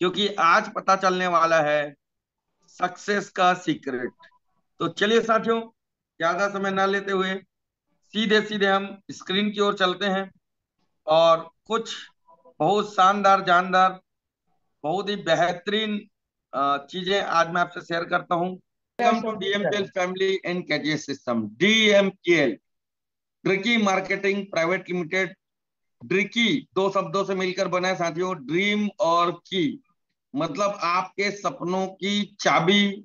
क्योंकि आज पता चलने वाला है सक्सेस का सीक्रेट तो चलिए साथियों, ज़्यादा समय ना लेते हुए सीधे सीधे हम स्क्रीन की ओर चलते हैं और कुछ बहुत शानदार, जानदार, बहुत ही बेहतरीन चीज़ें आज मैं आपसे शेयर करता हूँ। Welcome family and KTS system DMKL tricky marketing private limited ड्रिकी दो शब्दों से मिलकर बना है साथियों ड्रीम और की मतलब आपके सपनों की चाबी,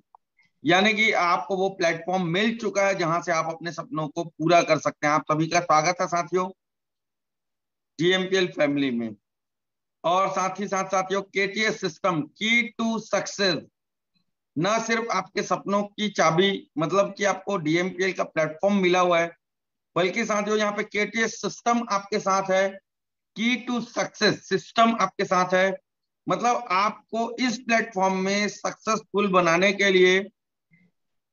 यानी कि आपको वो प्लेटफॉर्म मिल चुका है जहाँ से आप अपने सपनों को पूरा कर सकते हैं। आप सभी का स्वागत है साथियों डीएमपीएल फैमिली में। और साथ ही साथ साथियों केटीएस सिस्टम की टू सक्सेस न सिर्फ़ आपके सपनों की चाबी मतलब कि आपको डीएमपीएल का प्लेटफॉर्म मिला हुआ है, बल्कि साथियों, यहाँ पे केटीएस सिस्टम आपके साथ है। की टू सक्सेस सिस्टम आपके साथ है। मतलब आपको इस प्लेटफॉर्म में सक्सेसफुल बनाने के लिए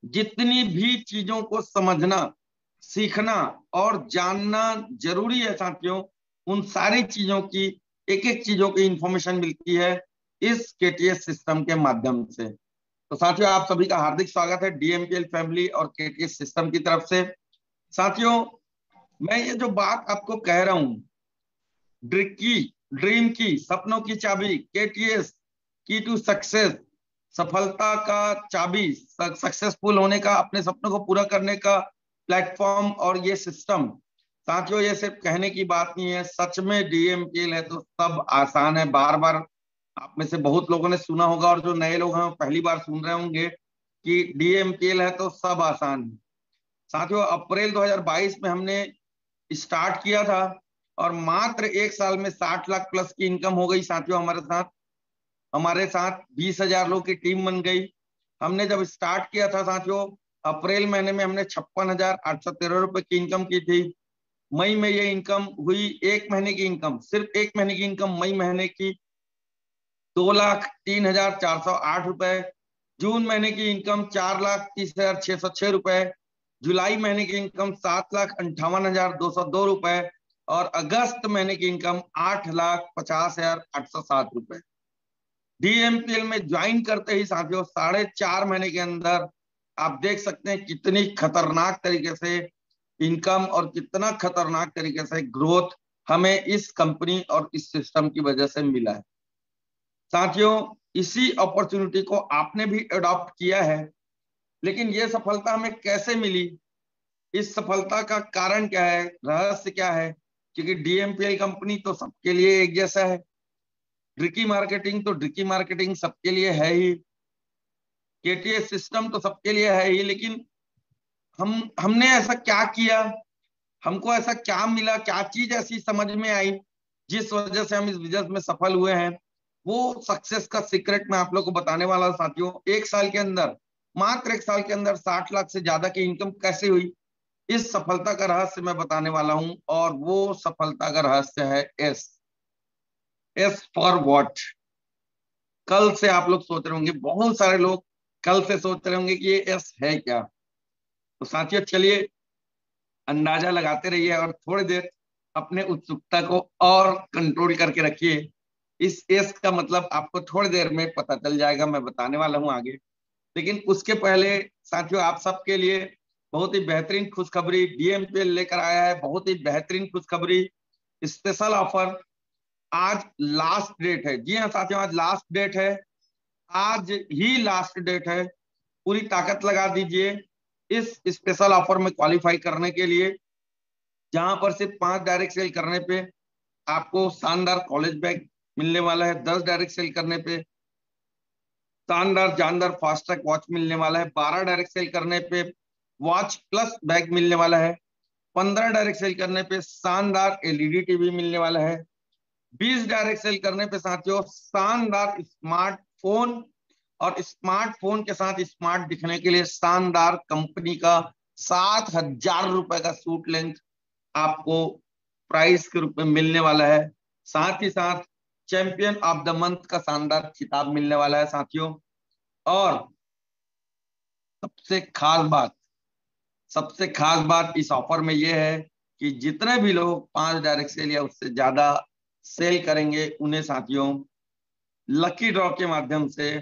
जितनी भी चीज़ों को समझना, सीखना और जानना ज़रूरी है साथियों, उन सारी चीज़ों की एक एक चीज़ों की इंफॉर्मेशन मिलती है इस केटीएस सिस्टम के माध्यम से। तो साथियों, आप सभी का हार्दिक स्वागत है डीएमपीएल फैमिली और केटीएस सिस्टम की तरफ़ से। साथियों, मैं ये जो बात आपको कह रहा हूँ ड्रिकी ड्रीम की, सपनों की चाबी केटीएस की टू सक्सेस सफलता का चाबी सक्सेसफुल होने का, अपने सपनों को पूरा करने का प्लेटफॉर्म और ये सिस्टम साथियों, ये सिर्फ़ कहने की बात नहीं है, सच में डीएम डीएमकेल है तो सब आसान है। बार बार आप में से बहुत लोगों ने सुना होगा और जो नए लोग हैं पहली बार सुन रहे होंगे कि डीएमकेल है तो सब आसान है। साथियों, अप्रैल 2022 में हमने स्टार्ट किया था। और मात्र एक साल में साठ लाख प्लस की इनकम हो गई साथियों हमारे साथ। हमारे साथ बीस हज़ार लोग की टीम बन गई। हमने जब स्टार्ट किया था साथियों, अप्रैल महीने में हमने छप्पन हज़ार आठ सौ तेरह रुपए की इनकम की थी। मई में ये इनकम हुई एक महीने की इनकम सिर्फ़ एक महीने की इनकम मई महीने की। दो लाख तीन हज़ार चार सौ आठ रुपए। जून महीने की इनकम चार लाख तीस हज़ार छह सौ छह रुपए। जुलाई महीने की इनकम सात लाख अंठावन हज़ार दो सौ दो रुपए। और अगस्त महीने की इनकम आठ लाख पचास हज़ार आठ सौ सात रुपए। डीएमपीएल में ज्वाइन करते ही साथियों, साढ़े चार महीने के अंदर आप देख सकते हैं कितनी खतरनाक तरीके से इनकम और कितना खतरनाक तरीके से ग्रोथ हमें इस कंपनी और इस सिस्टम की वजह से मिला है। साथियों, इसी अपॉर्चुनिटी को आपने भी अडॉप्ट किया है, लेकिन ये सफलता हमें कैसे मिली? इस सफलता का कारण क्या है? रहस्य क्या है? क्योंकि डीएमपीएल कंपनी तो सबके लिए एक जैसा है। ड्रिकी मार्केटिंग तो ड्रिकी मार्केटिंग सबके लिए है ही। केटीएस सिस्टम तो सबके लिए है ही, लेकिन हम, हमने ऐसा क्या किया? हमको ऐसा क्या मिला? क्या चीज़ ऐसी समझ में आई जिस वजह से हम इस बिज़नेस में सफल हुए हैं? वो सक्सेस का सीक्रेट मैं आप लोग को बताने वाला साथियों। एक साल के अंदर, मात्र एक साल के अंदर साठ लाख से ज़्यादा की इनकम कैसे हुई? इस सफलता का रहस्य मैं बताने वाला हूँ, और वो सफलता का रहस्य है एस एस फॉर वॉट कल से आप लोग सोच रहे होंगे, बहुत सारे लोग कल से सोच रहे होंगे कि ये एस है क्या? तो साथियों, चलिए, अंदाज़ा लगाते रहिए और थोड़ी देर अपने उत्सुकता को और कंट्रोल करके रखिए। इस एस का मतलब आपको थोड़ी देर में पता चल जाएगा, मैं बताने वाला हूँ आगे। लेकिन उसके पहले साथियों, आप सबके लिए बहुत ही बेहतरीन खुशखबरी डीएमपीएल लेकर आया है, बहुत ही बेहतरीन खुशखबरी स्पेशल ऑफ़र आज लास्ट डेट है। जी हाँ साथियों, आज लास्ट डेट है। आज ही लास्ट डेट है। पूरी ताकत लगा दीजिए इस स्पेशल ऑफ़र में क्वालिफाई करने के लिए, जहाँ पर सिर्फ़ पाँच डायरेक्ट सेल करने पे आपको शानदार कॉलेज बैग मिलने वाला है, दस डायरेक्ट सेल करने पे, शानदार, जानदार फास्ट ट्रैक वॉच मिलने वाला है, बारह डायरेक्ट सेल करने पे वॉच प्लस बैग मिलने वाला है। पंद्रह डायरेक्ट सेल करने पे शानदार एलईडी टीवी मिलने वाला है। बीस डायरेक्ट सेल करने पे साथियों शानदार स्मार्टफ़ोन और स्मार्टफ़ोन के साथ स्मार्ट दिखने के लिए शानदार कंपनी का सात हज़ार रुपए का सूट लेंथ आपको प्राइस के रूप में मिलने वाला है। साथ ही साथ चैंपियन ऑफ़ द मंथ का शानदार खिताब मिलने वाला है साथियों। और सबसे खास बात सबसे खास बात इस ऑफ़र में यह है कि जितने भी लोग पाँच डायरेक्ट सेल या उससे ज़्यादा सेल करेंगे, उन्हें साथियों लकी ड्रॉ के माध्यम से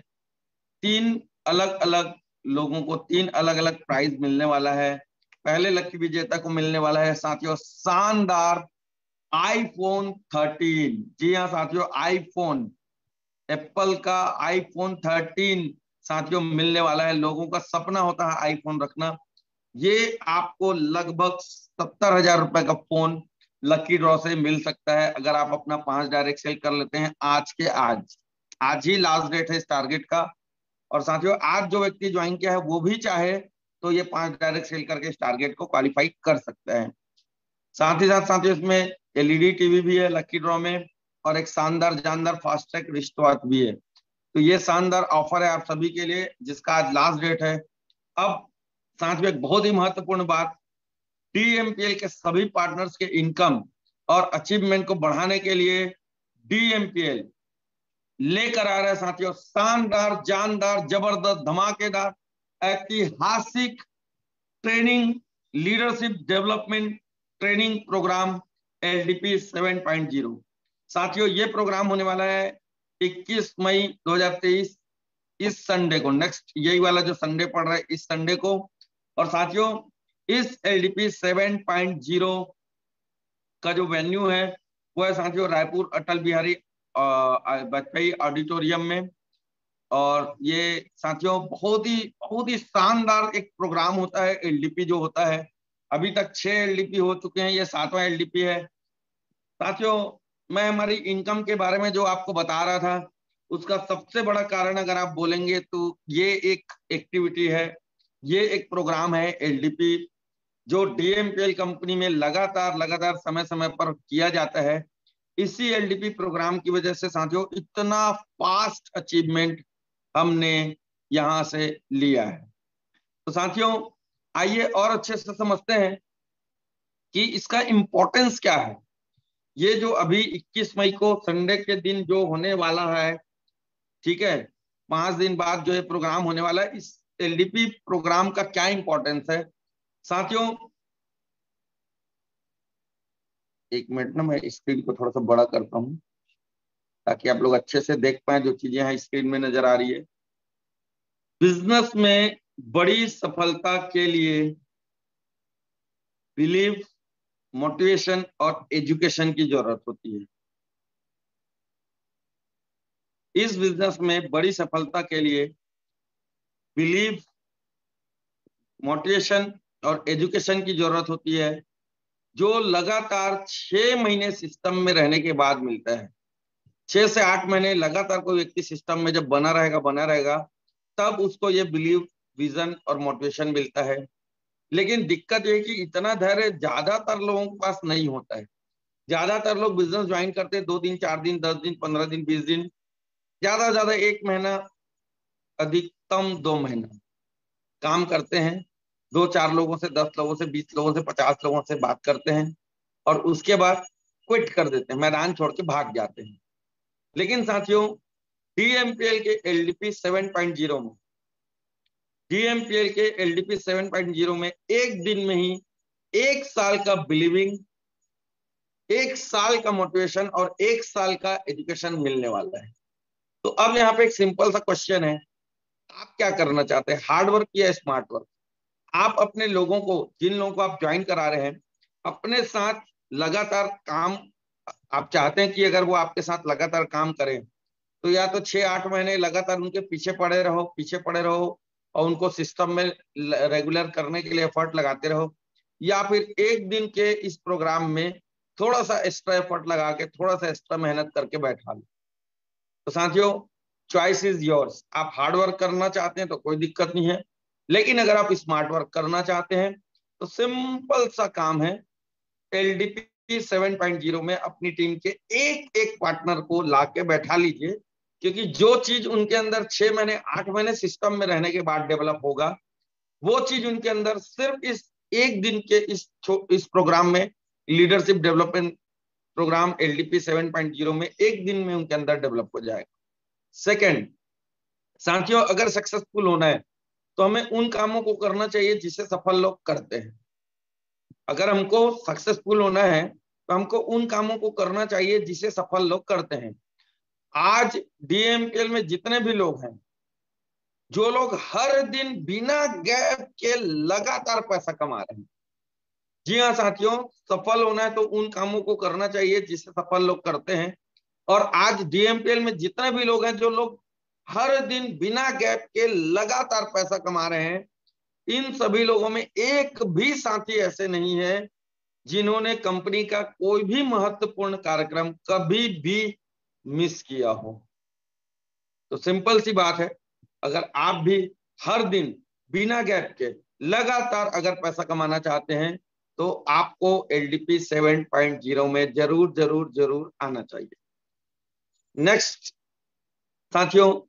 तीन अलग अलग लोगों को तीन अलग अलग प्राइज मिलने वाला है। पहले लकी विजेता को मिलने वाला है साथियों, शानदार आईफोन 13 जी हाँ साथियों आईफोन एप्पल का आईफोन 13 साथियों मिलने वाला है। लोगों का सपना होता है आईफोन रखना। ये आपको लगभग सत्तर हज़ार रुपए का फ़ोन लकी ड्रॉ से मिल सकता है। अगर आप अपना पाँच डायरेक्ट सेल कर लेते हैं आज के आज। आज ही लास्ट डेट है इस टारगेट का। और साथियों, आज जो व्यक्ति ज्वाइन किया है, वो भी चाहे तो ये पाँच डायरेक्ट सेल करके इस टारगेट को क्वालिफाई कर सकते हैं। साथ ही साथ साथियों, इसमें एलईडी टीवी भी है लकी ड्रॉ में और एक शानदार, जानदार फास्ट ट्रैक रिश्तवात भी है। तो ये शानदार ऑफ़र है आप सभी के लिए, जिसका आज लास्ट डेट है। अब साथ में एक बहुत ही महत्वपूर्ण बात डीएमपीएल के सभी पार्टनर्स के इनकम और अचीवमेंट को बढ़ाने के लिए डीएमपीएल लेकर आ रहे हैं साथियों। शानदार, जानदार, ज़बरदस्त, धमाकेदार, ऐतिहासिक training leadership development training programme LDP 7.0 साथियों, ये प्रोग्राम होने वाला है 21 मई 2023 इस संडे को। नेक्स्ट यही वाला जो संडे पड़ रहा है, इस संडे को और साथियों, इस एलडीपी 7.0 का जो वेन्यू है, वो है साथियों रायपुर अटल बिहारी वाजपेयी ऑडिटोरियम में। और ये साथियों बहुत ही बहुत ही शानदार एक प्रोग्राम होता है एलडीपी जो होता है। अभी तक छह एलडीपी हो चुके हैं, ये सातवां एलडीपी है। साथियों, मैं हमारी इनकम के बारे में जो आपको बता रहा था, उसका सबसे बड़ा कारण अगर आप बोलेंगे तो ये एक एक्टिविटी है। ये एक प्रोग्राम है एलडीपी जो डीएमपीएल कंपनी में लगातार लगातार समय समय पर किया जाता है। इसी एलडीपी प्रोग्राम की वजह से साथियों, इतना फास्ट अचीवमेंट हमने यहाँ से लिया है। तो साथियों, आइए और अच्छे से समझते हैं कि इसका इंपॉर्टेंस क्या है। ये जो अभी 21 मई को संडे के दिन जो होने वाला है, ठीक है, पाँच दिन बाद जो ये प्रोग्राम होने वाला है, इस एलडीपी प्रोग्राम का क्या इंपॉर्टेंस है? साथियों, एक मिनट ना मैं स्क्रीन को थोड़ा सा बड़ा करता हूँ, ताकि आप लोग अच्छे से देख पाए जो चीज़ें हैं स्क्रीन में नज़र आ रही है। बिज़नेस में बड़ी सफलता के लिए बिलीव मोटिवेशन और एजुकेशन की ज़रूरत होती है। इस बिज़नेस में बड़ी सफलता के लिए बिलीव, मोटिवेशन और एजुकेशन की ज़रूरत होती है, जो लगातार छह महीने सिस्टम में रहने के बाद मिलता है। छह से आठ महीने लगातार कोई व्यक्ति सिस्टम में जब बना रहेगा बना रहेगा, तब उसको ये बिलीव, विजन और मोटिवेशन मिलता है। लेकिन दिक्कत ये कि इतना धैर्य ज़्यादातर लोगों के पास नहीं होता है। ज़्यादातर लोग बिज़नेस ज्वाइन करते हैं, दो दिन, चार दिन, दस दिन, पंद्रह दिन, बीस दिन, ज़्यादा ज़्यादा एक महीना अधिकतम दो महीना। काम करते हैं, दो चार लोगों से, दस लोगों से, बीस लोगों से, पचास लोगों से बात करते हैं और उसके बाद क्विट कर देते हैं, मैदान छोड़ के भाग जाते हैं। लेकिन साथियों डीएमपीएल के एलडीपी 7.0 में डीएमपीएल के एलडीपी 7.0 में एक दिन में ही एक साल का बिलीविंग एक साल का मोटिवेशन और एक साल का एजुकेशन मिलने वाला है। तो अब यहाँ पे एक सिंपल सा क्वेश्चन है आप क्या करना चाहते हैं? हार्ड वर्क या स्मार्ट वर्क आप अपने लोगों को, जिन लोगों को आप ज्वाइन करा रहे हैं, अपने साथ लगातार काम, आप चाहते हैं कि अगर वो आपके साथ लगातार काम करें तो या तो छह आठ महीने लगातार उनके पीछे पड़े रहो, पीछे पड़े रहो और उनको सिस्टम में रेगुलर करने के लिए एफर्ट लगाते रहो। या फिर एक दिन के इस प्रोग्राम में थोड़ा सा एक्स्ट्रा एफर्ट लगा के, थोड़ा सा एक्स्ट्रा मेहनत करके बैठा लो। तो साथियों चॉइस इज़ योर्स आप हार्ड वर्क करना चाहते हैं तो कोई दिक्कत नहीं है। लेकिन अगर आप स्मार्ट वर्क करना चाहते हैं तो सिंपल सा काम है। एलडीपी 7.0 में अपनी टीम के एक एक पार्टनर को ला के बैठा लीजिए, क्योंकि जो चीज़ उनके अंदर छह महीने, आठ महीने सिस्टम में रहने के बाद डेवलप होगा, वो चीज़ उनके अंदर सिर्फ़ इस एक दिन के इस इस प्रोग्राम में लीडरशिप डेवलपमेंट प्रोग्राम एलडीपी 7.0 में एक दिन में उनके अंदर डेवलप हो जाएगा। सेकंड साथियों, अगर सक्सेसफुल होना है तो हमें उन कामों को करना चाहिए जिसे सफल लोग करते हैं। अगर हमको सक्सेसफुल होना है तो हमको उन कामों को करना चाहिए जिसे सफल लोग करते हैं। आज डीएमपीएल में जितने भी लोग हैं, जो लोग हर दिन बिना गैप के लगातार पैसा कमा रहे हैं, जी हाँ साथियों, सफल होना है तो उन कामों को करना चाहिए जिसे सफल लोग करते हैं। और आज डीएमपीएल में जितने भी लोग हैं, जो लोग हर दिन बिना गैप के लगातार पैसा कमा रहे हैं, इन सभी लोगों में एक भी साथी ऐसे नहीं है जिन्होंने कंपनी का कोई भी महत्वपूर्ण कार्यक्रम कभी भी मिस किया हो। तो सिंपल सी बात है, अगर आप भी हर दिन बिना गैप के लगातार अगर पैसा कमाना चाहते हैं तो आपको एलडीपी 7.0 में ज़रूर ज़रूर ज़रूर आना चाहिए। नेक्स्ट साथियों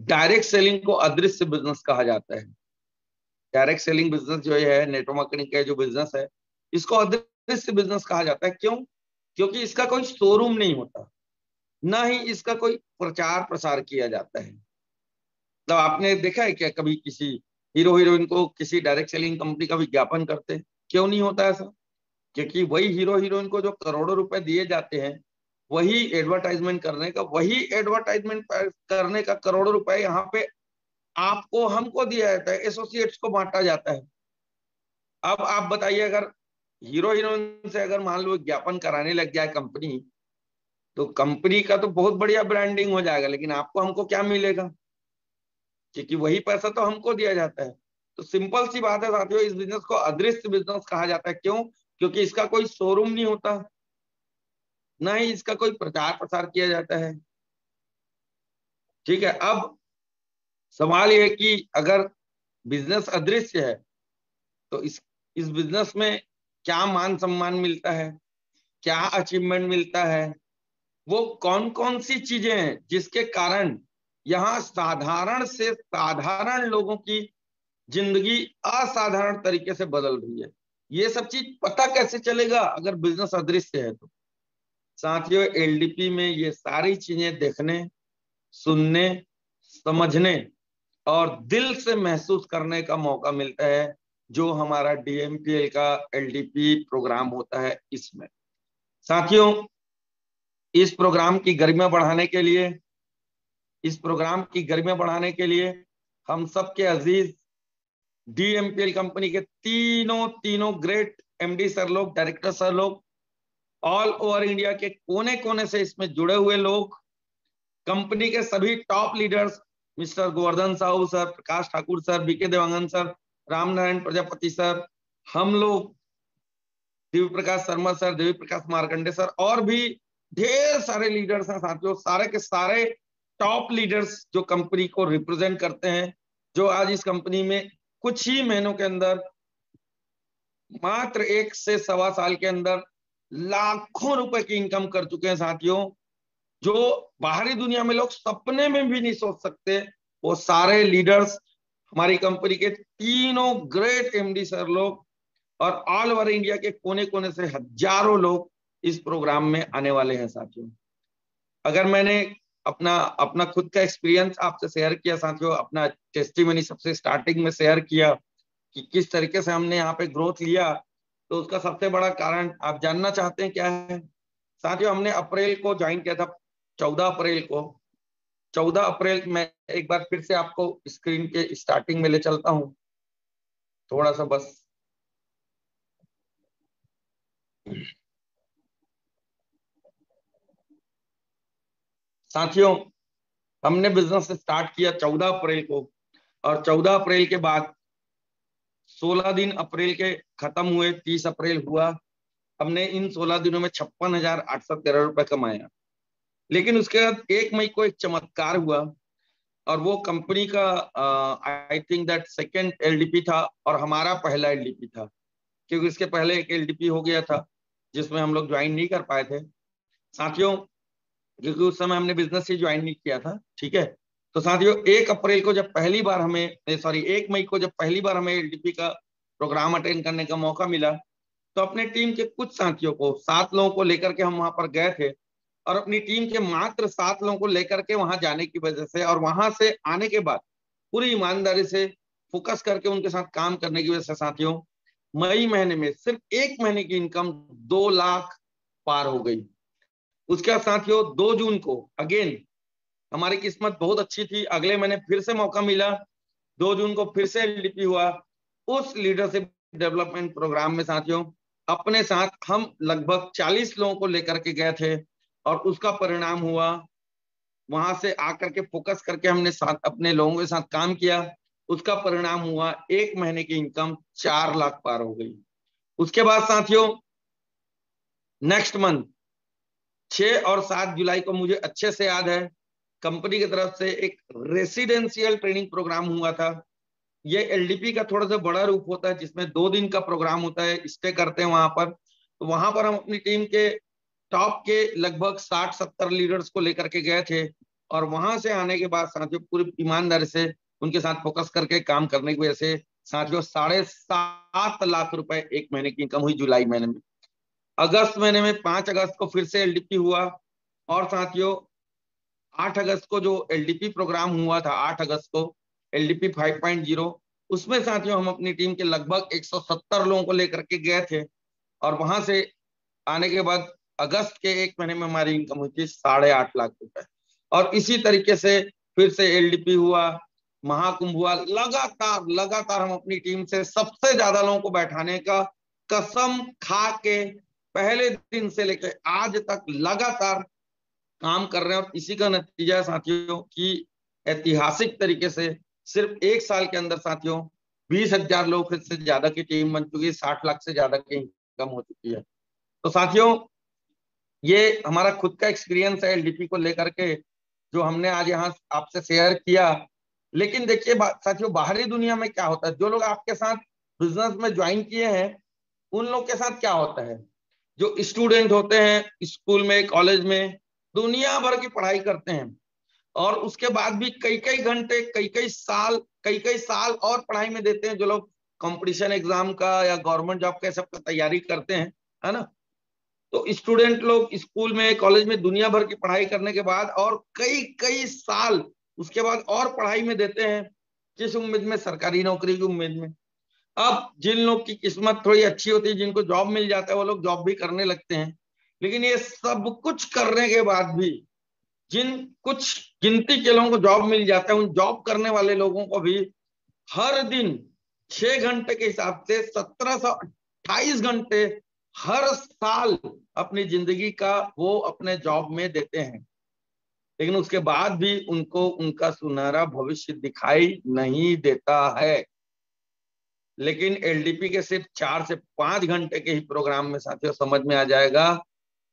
डायरेक्ट सेलिंग को अदृश्य बिज़नेस कहा जाता है। डायरेक्ट सेलिंग बिज़नेस जो है नेटवर्क मार्केटिंग का जो बिज़नेस है, इसको अदृश्य बिज़नेस कहा जाता है। क्यों? क्योंकि इसका कोई शोरूम नहीं होता। ना ही इसका कोई प्रचार प्रसार किया जाता है। तो आपने देखा है क्या कभी किसी हीरो हीरोइन को किसी डायरेक्ट सेलिंग कंपनी का विज्ञापन करते क्यों नहीं होता ऐसा? क्योंकि वही हीरो हीरोइन को जो करोड़ों रुपए दिए जाते हैं वही एडवर्टाइजमेंट करने का, वही एडवर्टाइजमेंट करने का करोड़ों रुपए यहाँ पे आपको, हमको दिया जाता है एसोसिएट्स को बांटा जाता है। अब आप बताइए, अगर हीरो हीरोइन से अगर मान लो विज्ञापन कराने लग जाए कंपनी तो कंपनी का तो बहुत बढ़िया ब्रांडिंग हो जाएगा, लेकिन आपको, हमको क्या मिलेगा? क्योंकि वही पैसा तो हमको दिया जाता है। तो सिंपल सी बात है साथियों, इस बिज़नेस को अदृश्य बिज़नेस कहा जाता है। क्यों? क्योंकि इसका कोई शोरूम नहीं होता। ना ही इसका कोई प्रचार प्रसार किया जाता है। ठीक है, अब सवाल यह कि अगर बिज़नेस अदृश्य है तो इस इस बिज़नेस में क्या मान सम्मान मिलता है, क्या अचीवमेंट मिलता है, वो कौन कौन सी चीज़ें हैं जिसके कारण यहाँ साधारण से साधारण लोगों की ज़िंदगी असाधारण तरीके से बदल रही है? ये सब चीज़ पता कैसे चलेगा अगर बिज़नेस अदृश्य है तो? साथियों एलडीपी में ये सारी चीज़ें देखने, सुनने, समझने और दिल से महसूस करने का मौका मिलता है, जो हमारा डीएमपीएल का एलडीपी प्रोग्राम होता है इसमें। साथियों, इस प्रोग्राम की गरिमा बढ़ाने के लिए, इस प्रोग्राम की गरिमा बढ़ाने के लिए हम सबके अज़ीज़ डीएमपीएल कंपनी के तीनों तीनों ग्रेट एमडी सर लोग डायरेक्टर सर लोग ऑल ओवर इंडिया के कोने कोने से इसमें जुड़े हुए लोग कंपनी के सभी top leaders mister Govardhan Sahu sir Prakash Thakur sir BK Dewangan sir Ramnarayan Prajapati sir हम लोग दिव्य प्रकाश शर्मा सर देवी प्रकाश मारकंडे सर और भी ढेर सारे लीडर्स हैं साथियों, सारे के सारे टॉप लीडर्स जो कंपनी को रिप्रेजेंट करते हैं, जो आज इस कंपनी में कुछ ही महीनों के अंदर, मात्र एक से सवा साल के अंदर लाखों रुपए की इनकम कर चुके हैं साथियों। जो बाहरी दुनिया में लोग सपने में भी नहीं सोच सकते, वो सारे लीडर्स हमारी कंपनी के तीनों ग्रेट एमडी सर लोग और ऑल ओवर इंडिया के कोने कोने से हज़ारों लोग इस प्रोग्राम में आने वाले हैं साथियों। अगर मैंने अपना अपना खुद का एक्सपीरियंस आपसे शेयर किया साथियों, अपना टेस्टिमनी सबसे स्टार्टिंग में शेयर किया कि किस तरीके से हमने यहाँ पे ग्रोथ लिया तो उसका सबसे बड़ा कारण आप जानना चाहते हैं क्या है? साथियों, हमने अप्रैल को ज्वाइन किया था, चौदह अप्रैल को। चौदह अप्रैल में एक बार फिर से आपको स्क्रीन के स्टार्टिंग में ले चलता हूँ। थोड़ा सा बस। साथियों, हमने बिज़नेस स्टार्ट किया चौदह अप्रैल को और चौदह अप्रैल के बाद सोलह दिन अप्रैल के खत्म हुए, तीस अप्रैल हुआ। हमने इन सोलह दिनों में छप्पन हज़ार आठ सौ तेरह रुपए कमाया लेकिन उसके बाद एक मई को एक चमत्कार हुआ और वो कंपनी का I think that second LDP था और हमारा पहला एलडीपी था। क्योंकि इसके पहले एक एलडीपी हो गया था, जिसमें हम लोग ज्वाइन नहीं कर पाए थे। साथियों, क्योंकि उस समय हमने बिज़नेस ही ज्वाइन नहीं किया था, ठीक है? तो साथियों, एक अप्रैल को जब पहली बार हमें सॉरी एक मई को जब पहली बार हमें एलडीपी का प्रोग्राम अटेंड करने का मौका मिला तो अपने टीम के कुछ साथियों को, सात लोगों को लेकर के हम वहाँ पर गए थे और अपनी टीम के मात्र सात लोगों को लेकर के वहाँ जाने की वजह से और वहाँ से आने के बाद पूरी ईमानदारी से फोकस करके उनके साथ काम करने की वजह से साथियों, मई महीने में सिर्फ़ एक महीने की इनकम दो लाख पार हो गई। उसके बाद साथियों, दो जून को अगेन हमारी किस्मत बहुत अच्छी थी। अगले महीने फिर से मौका मिला। दो जून को फिर से एलडीपी हुआ उस लीडरशिप डेवलपमेंट प्रोग्राम में, साथियों। अपने साथ हम लगभग 40 लोगों को लेकर के गए थे और उसका परिणाम हुआ। वहाँ से आकर के फोकस करके हमने साथ अपने लोगों के साथ काम किया। उसका परिणाम हुआ एक महीने की इनकम चार लाख पार हो गई। उसके बाद, साथियों नेक्स्ट मंथ छ और सात जुलाई को मुझे अच्छे से याद है। कंपनी की तरफ़ से एक रेसिडेंशियल ट्रेनिंग प्रोग्राम हुआ था। ये एलडीपी का थोड़ा सा बड़ा रूप होता है, जिसमें दो दिन का प्रोग्राम होता है, स्टे करते हैं वहाँ पर। तो वहाँ पर हम अपनी टीम के टॉप के लगभग साठ सत्तर लीडर्स को लेकर के गए थे और वहाँ से आने के बाद साथियों, पूरी ईमानदारी से उनके साथ फोकस करके काम करने की वजह से साथियों, साढ़े सात लाख रुपए एक महीने की इनकम हुई जुलाई महीने में। अगस्त महीने में पाँच अगस्त को फिर से एलडीपी हुआ और साथियों आठ अगस्त को जो एलडीपी प्रोग्राम हुआ था, आठ अगस्त को एलडीपी 5.0 उसमें साथियों हम अपनी टीम के लगभग 170 लोगों को लेकर के गए थे। और वहाँ से आने के बाद अगस्त के एक महीने में हमारी इनकम हुई थी साढ़े आठ लाख रुपए। और इसी तरीके से फिर से एलडीपी हुआ, महाकुंभ हुआ। लगातार लगातार हम अपनी टीम से सबसे ज़्यादा लोगों को बैठाने का कसम खा के पहले दिन से लेकर आज तक लगातार काम कर रहे हैं और इसी का नतीजा है साथियों की ऐतिहासिक तरीके से सिर्फ़ एक साल के अंदर साथियों बीस हज़ार लोग से ज़्यादा की टीम बन चुकी है, साठ लाख से ज़्यादा की इनकम हो चुकी है। तो साथियों, ये हमारा खुद का एक्सपीरियंस है एलडीपी को लेकर के, जो हमने आज यहाँ आपसे शेयर किया। लेकिन देखिए साथियों, बाहरी दुनिया में क्या होता है? जो लोग आपके साथ बिज़नेस में ज्वाइन किए हैं, उन लोग के साथ क्या होता है? जो स्टूडेंट होते हैं स्कूल में कॉलेज में दुनिया भर की पढ़ाई करते हैं। और उसके बाद भी कई कई घंटे कई कई साल कई कई साल और पढ़ाई में देते हैं। जो लोग कंपटीशन एग्ज़ाम का या गवर्नमेंट जॉब का सबका तैयारी करते हैं, है ना? तो स्टूडेंट लोग स्कूल में कॉलेज में दुनिया भर की पढ़ाई करने के बाद और कई कई साल उसके बाद और पढ़ाई में देते हैं किस उम्मीद में, सरकारी नौकरी की उम्मीद में। अब जिन लोग की किस्मत थोड़ी अच्छी होती है, जिनको जॉब मिल जाता है, वो लोग जॉब भी करने लगते हैं। लेकिन ये सब कुछ करने के बाद भी जिन कुछ गिनती के लोगों को जॉब मिल जाता है, उन जॉब करने वाले लोगों को भी हर दिन छह घंटे के हिसाब से सत्रह सौ अट्ठाईस घंटे हर साल अपनी ज़िंदगी का वो अपने जॉब में देते हैं। लेकिन उसके बाद भी उनको उनका सुनहरा भविष्य दिखाई नहीं देता है। लेकिन एलडीपी के सिर्फ़ चार से पाँच घंटे के ही प्रोग्राम में साथियों, समझ में आ जाएगा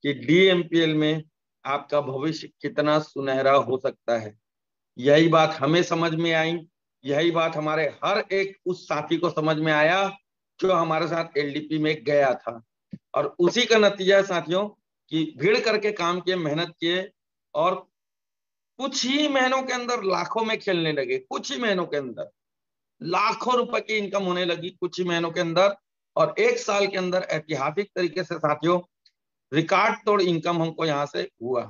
कि डीएमपीएल में आपका भविष्य कितना सुनहरा हो सकता है। यही बात हमें समझ में आई, यही बात हमारे हर एक उस साथी को समझ में आया जो हमारे साथ एलडीपी में गया था। और उसी का नतीजा साथियों कि भीड़ करके काम किए, मेहनत किए और कुछ ही महीनों के अंदर लाखों में खेलने लगे, कुछ ही महीनों के अंदर। लाखों रुपए की इनकम होने लगी कुछ ही महीनों के अंदर और एक साल के अंदर ऐतिहासिक तरीके से साथियों रिकॉर्ड तोड़ इनकम हमको यहाँ से हुआ।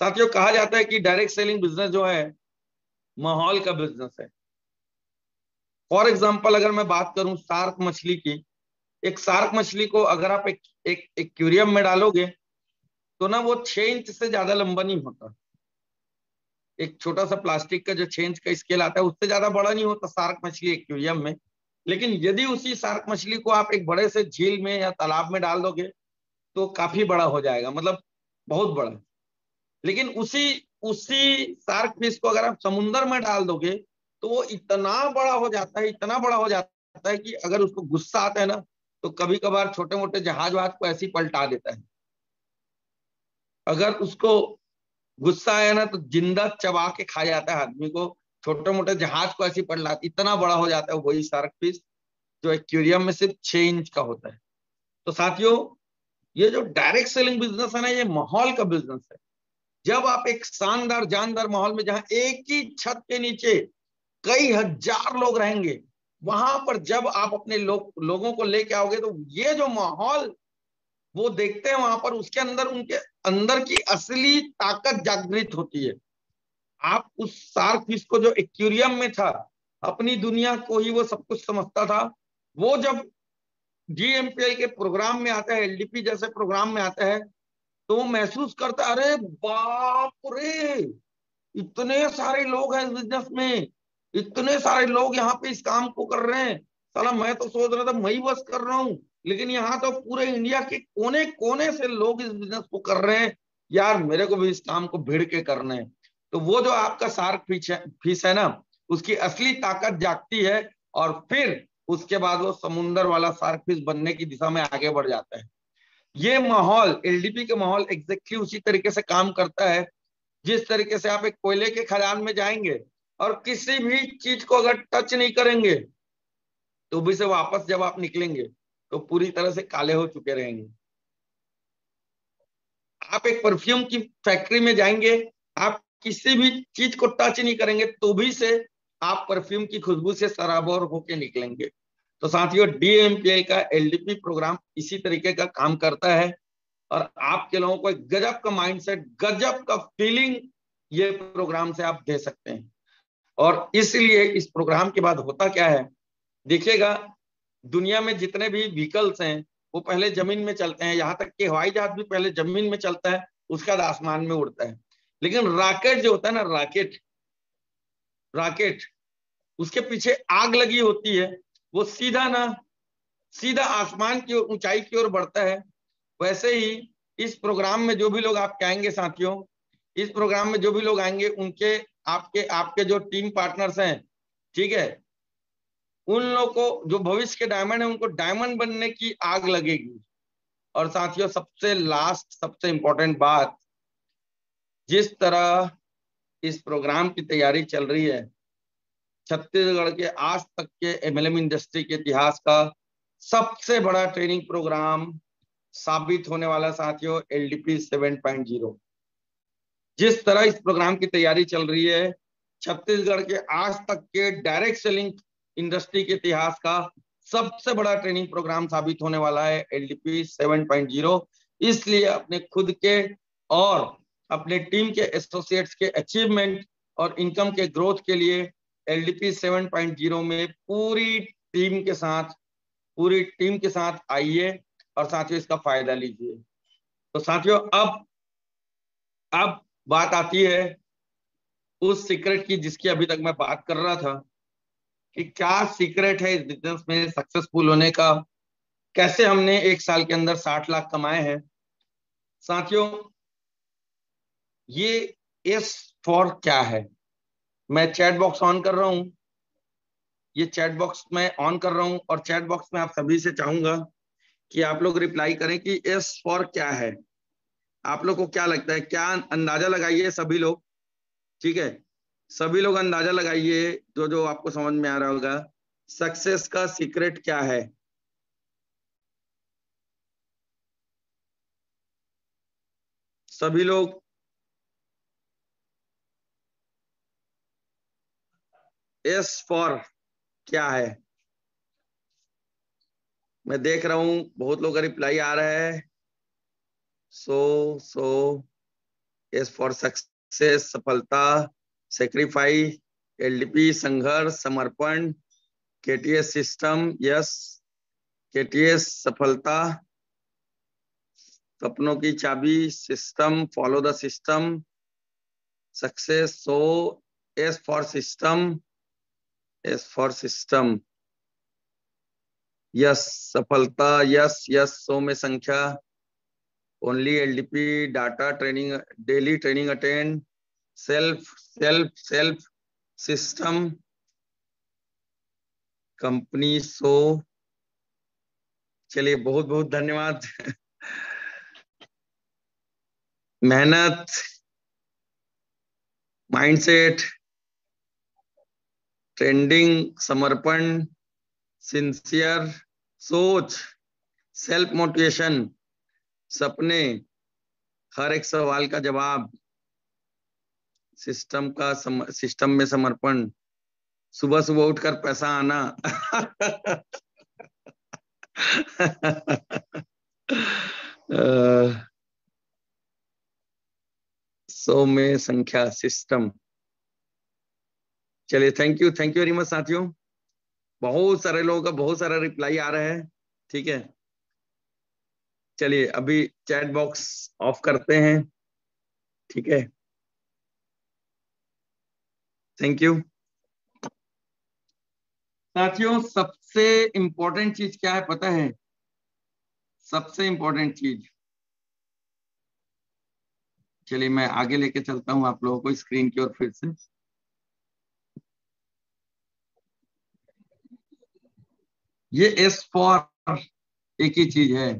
साथियों, कहा जाता है कि डायरेक्ट सेलिंग बिज़नेस जो है, माहौल का बिज़नेस है। फॉर एग्ज़ाम्पल अगर मैं बात करूँ सार्क मछली की, एक सार्क मछली को अगर आप एक एक एक्वेरियम में डालोगे तो ना वो छह इंच से ज़्यादा लंबा नहीं होता। एक छोटा सा प्लास्टिक का जो छह इंच का स्केल आता है, उससे ज़्यादा बड़ा नहीं होता सार्क मछली एक्वेरियम में। लेकिन यदि उसी सार्क मछली को आप एक बड़े से झील में या तालाब में डाल दोगे तो काफ़ी बड़ा हो जाएगा मतलब बहुत बड़ा। लेकिन उसी उसी सार्क फ़िश को अगर आप समुन्द्र में डाल दोगे तो वो इतना बड़ा हो जाता है, इतना बड़ा हो जाता है कि अगर उसको गुस्सा आता है ना तो कभी कभार छोटे मोटे जहाज़ वहाज को ऐसी पलटा देता है। अगर उसको गुस्सा आया ना तो ज़िंदा चबा के खा जाता है आदमी को छोटे मोटे जहाज़ को ऐसी पलटा, इतना बड़ा हो जाता है वही सार्क फ़िश, जो एक्वेरियम में सिर्फ़ छह इंच का होता है। तो साथियों ये जो डायरेक्ट सेलिंग बिज़नेस है ना, ये माहौल का बिज़नेस है। जब आप एक शानदार, जानदार माहौल में जहाँ एक ही छत के नीचे कई हज़ार लोग रहेंगे, वहाँ पर जब आप अपने लोग, लोगों को लेके आओगे तो ये जो माहौल, वो देखते हैं वहाँ पर, उसके अंदर, उनके अंदर की असली ताकत जागृत होती है। आप उस सार्क को जो एक्वेरियम में था, अपनी दुनिया को ही वो सब कुछ समझता था, वो जब जीएमपीएल के प्रोग्राम में आता है एलडीपी जैसे प्रोग्राम में आता है तो वो महसूस करता अरे बाप रे! इतने सारे लोग हैं इस बिज़नेस में, इतने सारे लोग यहाँ पे इस काम को कर रहे हैं। साला मैं तो सोच रहा था, मैं बस कर रहा हूँ, लेकिन यहाँ तो पूरे इंडिया के कोने कोने से लोग इस बिज़नेस को कर रहे हैं। यार, मेरे को भी इस काम को भिड़ के करना है। तो वो जो आपका सार्क फ़ीस फ़ीस है ना, उसकी असली ताकत जागती है, और फिर उसके बाद वो समुन्दर वाला सार्क फ़ीस बनने की दिशा में आगे बढ़ जाता है। ये माहौल एलडीपी के माहौल एग्जैक्टली उसी तरीके से काम करता है, जिस तरीके से आप एक कोयले के खदान में जाएँगे और किसी भी चीज़ को अगर टच नहीं करेंगे तो भी से वापस जब आप निकलेंगे तो पूरी तरह से काले हो चुके रहेंगे। आप एक परफ्यूम की फैक्ट्री में जाएँगे, आप किसी भी चीज़ को टच नहीं करेंगे तो भी से आप परफ्यूम की खुशबू से सराबोर होके निकलेंगे। तो साथियों डीएमपीएल का एलडीपी प्रोग्राम इसी तरीके का काम करता है और आपके लोगों को एक गजब का माइंडसेट गजब का फीलिंग ये प्रोग्राम से आप दे सकते हैं। और इसलिए इस प्रोग्राम के बाद होता क्या है? देखिएगा, दुनिया में जितने भी व्हीकल्स हैं, वो पहले ज़मीन में चलते हैं। यहाँ तक कि हवाई जहाज़ भी पहले ज़मीन में चलता है, उसके बाद आसमान में उड़ता है। लेकिन रॉकेट जो होता है ना, रॉकेट रॉकेट उसके पीछे आग लगी होती है, वो सीधा ना, सीधा आसमान की ऊंचाई की ओर बढ़ता है। वैसे ही इस प्रोग्राम में जो भी लोग आप कहेंगे साथियों, इस प्रोग्राम में जो भी लोग आएँगे, उनके, आपके आपके जो टीम पार्टनर्स हैं, ठीक है, उन लोग को, जो भविष्य के डायमंड है, उनको डायमंड बनने की आग लगेगी। और साथियों, सबसे लास्ट सबसे इंपॉर्टेंट बात, जिस तरह इस प्रोग्राम की तैयारी चल रही है छत्तीसगढ़ के आज तक के एमएलएम इंडस्ट्री के इतिहास का सबसे बड़ा ट्रेनिंग प्रोग्राम साबित होने वाला साथियों एलडीपी 7.0 जिस तरह इस प्रोग्राम की तैयारी चल रही है, छत्तीसगढ़ के आज तक के डायरेक्ट सेलिंग इंडस्ट्री के इतिहास का सबसे बड़ा ट्रेनिंग प्रोग्राम साबित होने वाला है एलडीपी 7.0 इसलिए अपने खुद के और अपने टीम के एसोसिएट्स के अचीवमेंट और इनकम के ग्रोथ के लिए एलडीपी 7.0 में पूरी टीम के साथ, पूरी टीम के साथ आइए और साथियों इसका फ़ायदा लीजिए। तो साथियों, अब अब बात आती है उस सीक्रेट की जिसकी अभी तक मैं बात कर रहा था कि क्या सीक्रेट है इस बिज़नेस में सक्सेसफुल होने का? कैसे हमने एक साल के अंदर साठ लाख कमाए हैं? साथियों, ये एस फॉर क्या है? मैं चैट बॉक्स ऑन कर रहा हूँ। ये चैट बॉक्स मैं ऑन कर रहा हूँ और चैट बॉक्स में आप सभी से चाहूँगा कि आप लोग रिप्लाई करें कि एस फॉर क्या है? आप लोग को क्या लगता है? क्या अंदाज़ा लगाइए सभी लोग? ठीक है? सभी लोग अंदाज़ा लगाइए जो जो आपको समझ में आ रहा होगा। सक्सेस का सीक्रेट क्या है? सभी लोग एस फॉर क्या है? मैं देख रहा हूँ, बहुत लोग का रिप्लाई आ रहा है। So so S for success सफलता सेक्रीफाई एलडीपी संघर्ष, समर्पण केटीएस सिस्टम यस केटीएस सफलता, सपनों की चाबी system follow the system success so S for system S for system yes सफलता यस यस सो में संख्या only LDP data training daily training attend self self self system company so चलिए, बहुत बहुत धन्यवाद। मेहनत माइंडसेट ट्रेंडिंग समर्पण sincere सोच सेल्फ मोटिवेशन सपने हर एक सवाल का जवाब सिस्टम का सम, सिस्टम में समर्पण सुबह सुबह उठकर पैसा आना। सौ में संख्या सिस्टम। चलिए thank you thank you very much साथियों। बहुत सारे लोगों का बहुत सारा रिप्लाई आ रहा है, ठीक है? चलिए, अभी चैट बॉक्स ऑफ़ करते हैं, ठीक है? थैंक यू साथियों, सबसे इंपॉर्टेंट चीज़ क्या है पता है? सबसे इंपॉर्टेंट चीज़। चलिए, मैं आगे लेके चलता हूँ आप लोगों को स्क्रीन की ओर फिर से। ये एस फॉर एक ही चीज़ है।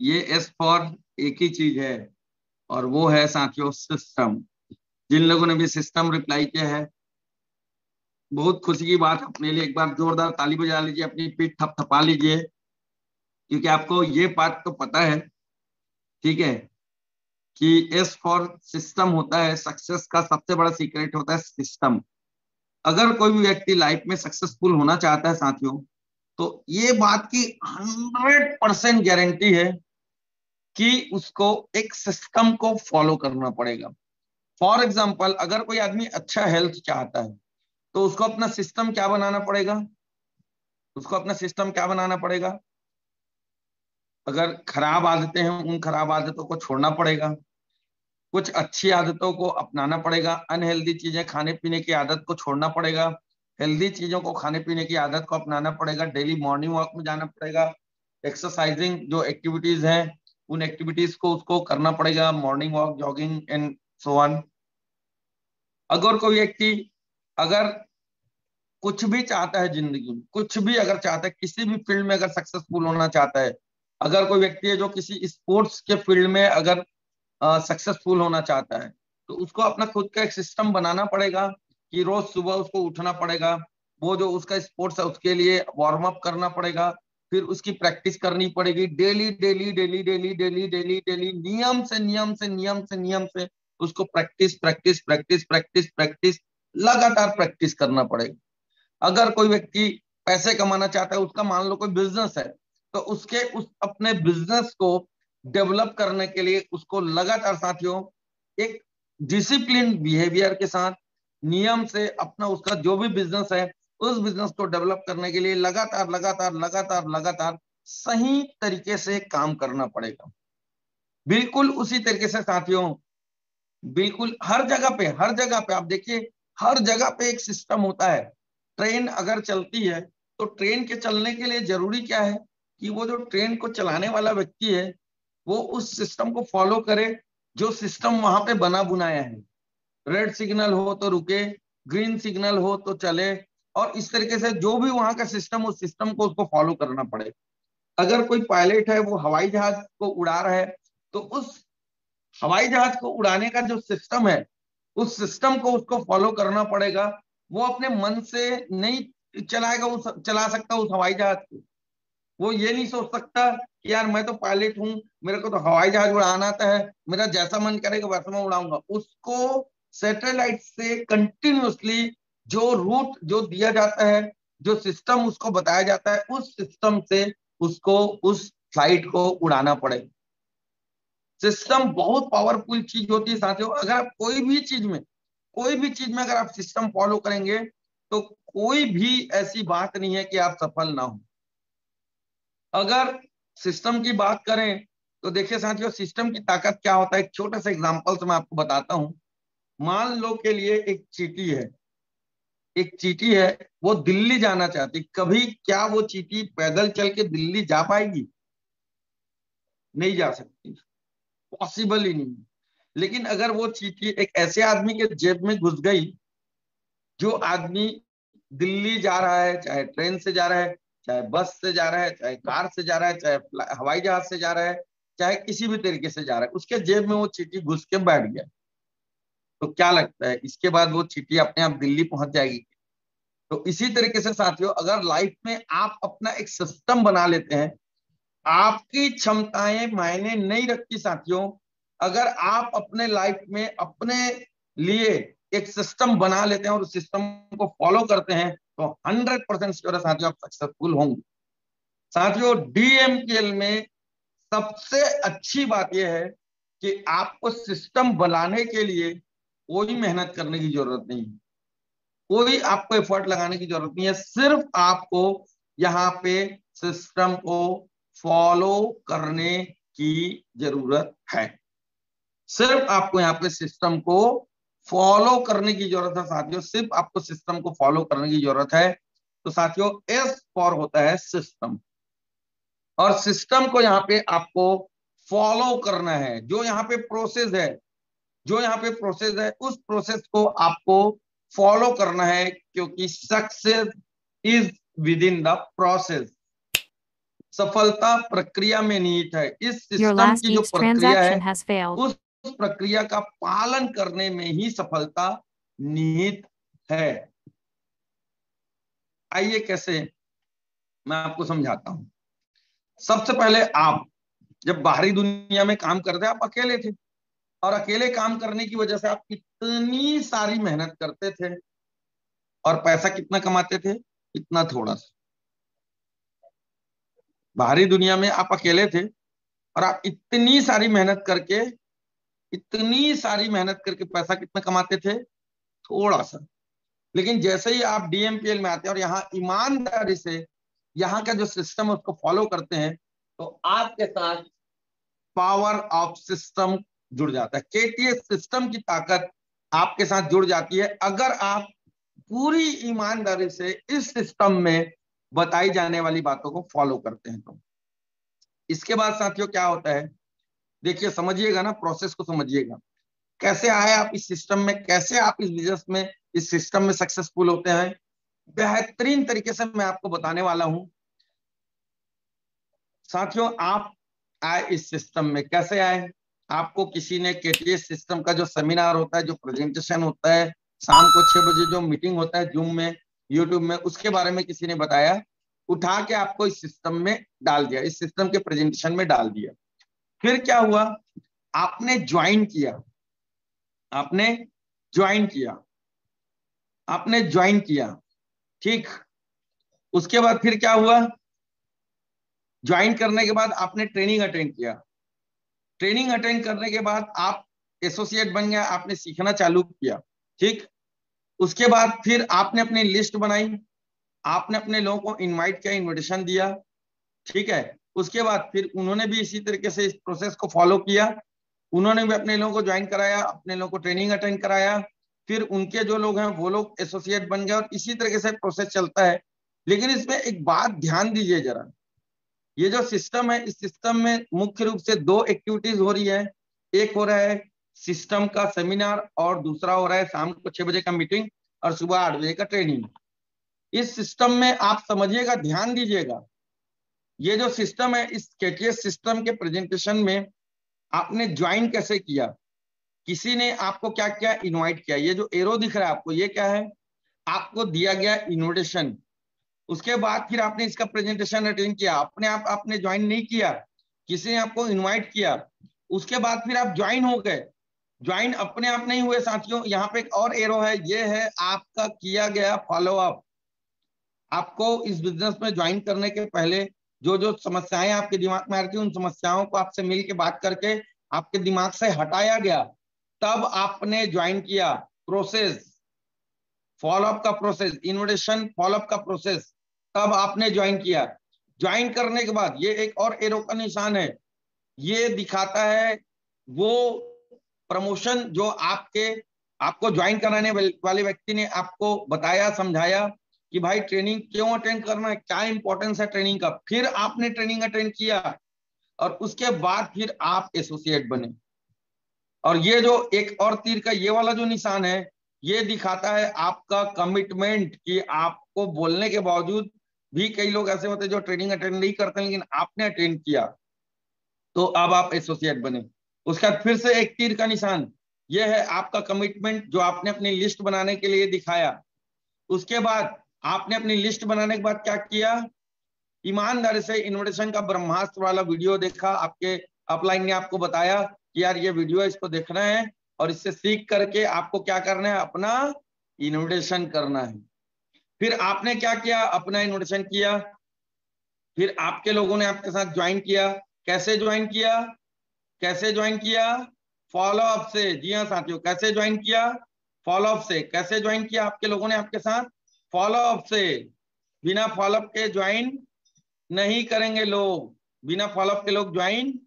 ये एस फॉर एक ही चीज़ है और वो है साथियों सिस्टम जिन लोगों ने भी सिस्टम रिप्लाई किया है, बहुत खुशी की बात अपने लिए एक बार जोरदार ताली बजा लीजिए, अपनी पीठ थप थपा लीजिए, क्योंकि आपको ये बात तो पता है, ठीक है, कि एस फॉर सिस्टम होता है सक्सेस का सबसे बड़ा सीक्रेट होता है सिस्टम अगर कोई भी व्यक्ति लाइफ में सक्सेसफुल होना चाहता है साथियों तो ये बात की हंड्रेड परसेंट गारंटी है कि उसको एक सिस्टम को फॉलो करना पड़ेगा। फॉर एग्ज़ाम्पल अगर कोई आदमी अच्छा हेल्थ चाहता है तो उसको अपना सिस्टम क्या बनाना पड़ेगा? उसको अपना सिस्टम क्या बनाना पड़ेगा? अगर खराब आदतें हैं, उन खराब आदतों को छोड़ना पड़ेगा। कुछ अच्छी आदतों को अपनाना पड़ेगा, अनहेल्दी चीज़ें खाने पीने की आदत को छोड़ना पड़ेगा, हेल्दी चीज़ों को खाने पीने की आदत को अपनाना पड़ेगा, डेली मॉर्निंग वॉक में जाना पड़ेगा एक्सरसाइजिंग जो एक्टिविटीज़ हैं, उन एक्टिविटीज़ को उसको करना पड़ेगा morning walk jogging and so on अगर कोई व्यक्ति अगर कुछ भी चाहता है ज़िंदगी में, कुछ भी अगर चाहता है, किसी भी फ़ील्ड में अगर सक्सेसफुल होना चाहता है, अगर कोई व्यक्ति है जो किसी स्पोर्ट्स के फ़ील्ड में अगर सक्सेसफुल होना चाहता है। तो उसको अपना खुद का एक सिस्टम बनाना पड़ेगा कि रोज सुबह उसको उठना पड़ेगा, वो जो उसका स्पोर्ट्स है उसके लिए वार्म अप करना पड़ेगा, फिर उसकी प्रैक्टिस करनी पड़ेगी। Daily daily daily daily daily daily daily नियम से नियम से नियम से नियम से उसको practice practice practice practice practice लगातार प्रैक्टिस करना पड़ेगा। अगर कोई व्यक्ति पैसे कमाना चाहता है, उसका मान लो कोई बिज़नेस है तो उसके उस अपने बिज़नेस को डेवलप करने के लिए उसको लगातार साथियों, एक डिसिप्लिन बिहेवियर के साथ, नियम से अपना उसका जो भी बिज़नेस है, उस बिज़नेस को डेवलप करने के लिए लगातार लगातार लगातार लगातार सही तरीके से काम करना पड़ेगा। बिल्कुल उसी तरीके से साथियों, बिल्कुल हर जगह पे, हर जगह पे, आप देखिए, हर जगह पे एक सिस्टम होता है। ट्रेन अगर चलती है तो ट्रेन के चलने के लिए ज़रूरी क्या है कि वो जो ट्रेन को चलाने वाला व्यक्ति है वो उस सिस्टम को फॉलो करे, जो सिस्टम वहाँ पे बना बुनाया है। रेड सिग्नल हो तो रुके ग्रीन सिग्नल हो तो चले, और इस तरीके से जो भी वहाँ का सिस्टम उस सिस्टम को उसको फॉलो करना पड़े। अगर कोई पायलट है, वो हवाई जहाज़ को उड़ा रहा है तो उस हवाई जहाज़ को उड़ाने का जो सिस्टम है, उस सिस्टम को उसको फॉलो करना पड़ेगा। वो अपने मन से नहीं चलाएगा उस, चला सकता उस हवाई जहाज़ को। वो ये नहीं सोच सकता यार मैं तो पायलट हूँ, मेरे को तो हवाई जहाज़ उड़ाना आता है, मेरा जैसा मन करेगा वैसा मैं उड़ाऊँगा। उसको सैटेलाइट से कंटिन्यूसली जो रूट जो दिया जाता है, जो सिस्टम उसको बताया जाता है, उस सिस्टम से उसको, उस फ़्लाइट को उड़ाना पड़ेगा सिस्टम बहुत पावरफुल चीज़ होती है साथियों। अगर आप कोई भी चीज़ में, कोई भी चीज़ में अगर आप सिस्टम फॉलो करेंगे तो कोई भी ऐसी बात नहीं है कि आप सफल ना हो। अगर सिस्टम की बात करें तो देखिए साथियों, सिस्टम की ताकत क्या होता है? एक छोटा सा एग्ज़ाम्पल से मैं आपको बताता हूँ। मान लो के लिए एक चीटी है। एक चीटी है, वो दिल्ली जाना चाहती, कभी क्या वो चीटी पैदल चल के दिल्ली जा पाएगी? नहीं जा सकती। पॉसिबल ही नहीं लेकिन अगर वो चीटी एक ऐसे आदमी के जेब में घुस गई, जो आदमी दिल्ली जा रहा है, चाहे ट्रेन से जा रहा है चाहे बस से जा रहा है, चाहे कार से जा रहा है, चाहे हवाई जहाज़ से जा रहा है, चाहे किसी भी तरीके से जा रहा है, उसके जेब में वो चीटी घुस के बैठ गया। तो क्या लगता है, इसके बाद वो चीटी अपने आप दिल्ली पहुँच जाएगी? तो इसी तरीके से साथियों, अगर लाइफ में आप अपना एक सिस्टम बना लेते हैं, आपकी क्षमताएँ मायने नहीं रखती साथियों, अगर आप अपने लाइफ में अपने लिए एक सिस्टम बना लेते हैं और सिस्टम को फॉलो करते हैं तो हंड्रेड परसेंट श्योर साथियों, आप सक्सेसफुल होंगे। साथियों डीएमकेएल में सबसे अच्छी बात यह है कि आपको सिस्टम बनाने के लिए कोई मेहनत करने की ज़रूरत नहीं है। कोई आपको एफर्ट लगाने की ज़रूरत नहीं है, सिर्फ़ आपको यहाँ पे सिस्टम को फॉलो करने की ज़रूरत है। सिर्फ़ आपको यहाँ पे सिस्टम को फॉलो करने की ज़रूरत है साथियों सिर्फ़ आपको सिस्टम को फॉलो करने की ज़रूरत है। तो साथियों एस फॉर होता है सिस्टम और सिस्टम को यहाँ पे आपको फॉलो करना है। जो यहाँ पे प्रोसेस है जो यहाँ पे प्रोसेस है उस प्रोसेस को आपको फॉलो करना है क्योंकि success is within the process सफलता प्रक्रिया में निहित है। इस सिस्टम की जो प्रक्रिया है उस प्रक्रिया का पालन करने में ही सफलता निहित है। आइए कैसे मैं आपको समझाता हूँ। सबसे पहले आप जब बाहरी दुनिया में काम करते आप अकेले थे और अकेले काम करने की वजह से आप इतनी सारी मेहनत करते थे और पैसा कितना कमाते थे? इतना थोड़ा सा। बाहरी दुनिया में आप अकेले थे और आप इतनी सारी मेहनत करके इतनी सारी मेहनत करके पैसा कितना कमाते थे? थोड़ा सा। लेकिन जैसे ही आप डीएमपीएल में आते हैं और यहाँ ईमानदारी से यहाँ का जो सिस्टम है उसको फॉलो करते हैं तो आपके साथ पावर ऑफ़ सिस्टम जुड़ जाता है। केटीएस सिस्टम की ताकत आपके साथ जुड़ जाती है। अगर आप पूरी ईमानदारी से इस सिस्टम में बताई जाने वाली बातों को फॉलो करते हैं तो। इसके बाद साथियों, क्या होता है? देखिए, समझिएगा ना प्रोसेस को समझिएगा। कैसे आए आप इस सिस्टम में? कैसे आप इस बिज़नेस में, इस सिस्टम में सक्सेसफुल होते हैं? बेहतरीन तरीके से मैं आपको बताने वाला हूँ। साथियों, आप आए इस सिस्टम में। कैसे आए? आपको किसी ने केटीएस सिस्टम का जो सेमिनार होता है, जो प्रेजेंटेशन होता है, शाम को छह बजे जो मीटिंग होता है जूम में यूट्यूब में, उसके बारे में किसी ने बताया, उठा के आपको इस सिस्टम में डाल दिया, इस सिस्टम के प्रेजेंटेशन में डाल दिया। फिर क्या हुआ? आपने ज्वाइन किया। आपने ज्वाइन किया। आपने ज्वाइन किया। ठीक। उसके बाद फिर क्या हुआ? ज्वाइन करने के बाद आपने ट्रेनिंग अटेंड किया। ट्रेनिंग अटेंड करने के बाद आप एसोसिएट बन गया आपने सीखना चालू किया। ठीक। उसके बाद फिर आपने अपनी लिस्ट बनाई। आपने अपने लोगों को इनवाइट किया इनविटेशन दिया। ठीक है। उसके बाद फिर उन्होंने भी इसी तरीके से इस प्रोसेस को फॉलो किया। उन्होंने भी अपने लोगों को ज्वाइन कराया, अपने लोगों को ट्रेनिंग अटेंड कराया। फिर उनके जो लोग हैं, वो लोग एसोसिएट बन गए और इसी तरीके से प्रोसेस चलता है। लेकिन इसमें एक बात ध्यान दीजिए जरा। ये जो सिस्टम है, इस सिस्टम में मुख्य रूप से दो एक्टिविटीज़ हो रही है। एक हो रहा है सिस्टम का सेमिनार और दूसरा हो रहा है शाम को छह बजे का मीटिंग और सुबह आठ बजे का ट्रेनिंग इस सिस्टम में आप समझिएगा, ध्यान दीजिएगा ये जो सिस्टम है, इस केटीएस सिस्टम के प्रेजेंटेशन में आपने ज्वाइन कैसे किया? किसी ने आपको क्या क्या? इनवाइट किया। ये जो एरो दिख रहा है आपको, ये क्या है? आपको दिया गया इन्विटेशन उसके बाद फिर आपने इसका प्रेजेंटेशन अटेंड किया। अपने आप आपने ज्वाइन नहीं किया। किसी ने आपको इनवाइट किया। उसके बाद फिर आप ज्वाइन हो गए। ज्वाइन अपने आप नहीं हुए साथियों। यहाँ पे एक और एरो है। ये है आपका किया गया फॉलो अप आपको इस बिज़नेस में ज्वाइन करने के पहले जो जो समस्याएँ आपके दिमाग में आ रही थी, उन समस्याओं को आपसे मिल के बात करके आपके दिमाग से हटाया गया। तब आपने ज्वाइन किया प्रोसेस फॉलोअप का प्रोसेस इन्विटेशन फॉलोअप का प्रोसेस तब आपने ज्वाइन किया। ज्वाइन करने के बाद ये एक और एरो का निशान है। ये दिखाता है वो प्रमोशन जो आपके, आपको ज्वाइन कराने वाले व्यक्ति ने आपको बताया, समझाया। कि भाई ट्रेनिंग क्यों अटेंड करना है? क्या इंपॉर्टेंस है ट्रेनिंग का? फिर आपने ट्रेनिंग अटेंड किया और उसके बाद फिर आप एसोसिएट बने। और ये जो एक और तीर का ये वाला जो निशान है, ये दिखाता है आपका कमिटमेंट कि आपको बोलने के बावजूद भी कई लोग ऐसे होते जो ट्रेनिंग अटेंड नहीं करते लेकिन आपने अटेंड किया। तो अब आप एसोसिएट बने। उसका फिर से एक तीर का निशान। ये है आपका कमिटमेंट जो आपने अपनी लिस्ट बनाने के लिए दिखाया। उसके बाद आपने अपनी लिस्ट बनाने के बाद क्या किया? ईमानदारी से इन्विटेशन का ब्रह्मास्त्र वाला वीडियो देखा, आपके अपलाइन ने आपको बताया कि यार ये वीडियो है इसको देखना है और इससे सीख करके आपको क्या करना है? अपना इन्विटेशन करना है। फिर आपने क्या किया? अपना इन्विटेशन किया। फिर आपके लोगों ने आपके साथ ज्वाइन किया। कैसे ज्वाइन किया? कैसे ज्वाइन किया? फॉलो अप से। जी हाँ साथियों, कैसे ज्वाइन किया? फॉलो अप से। कैसे ज्वाइन किया? आपके लोगों ने आपके साथ फॉलो अप से। बिना फॉलोअप के ज्वाइन नहीं करेंगे लोग। बिना फॉलोअप के लोग ज्वाइन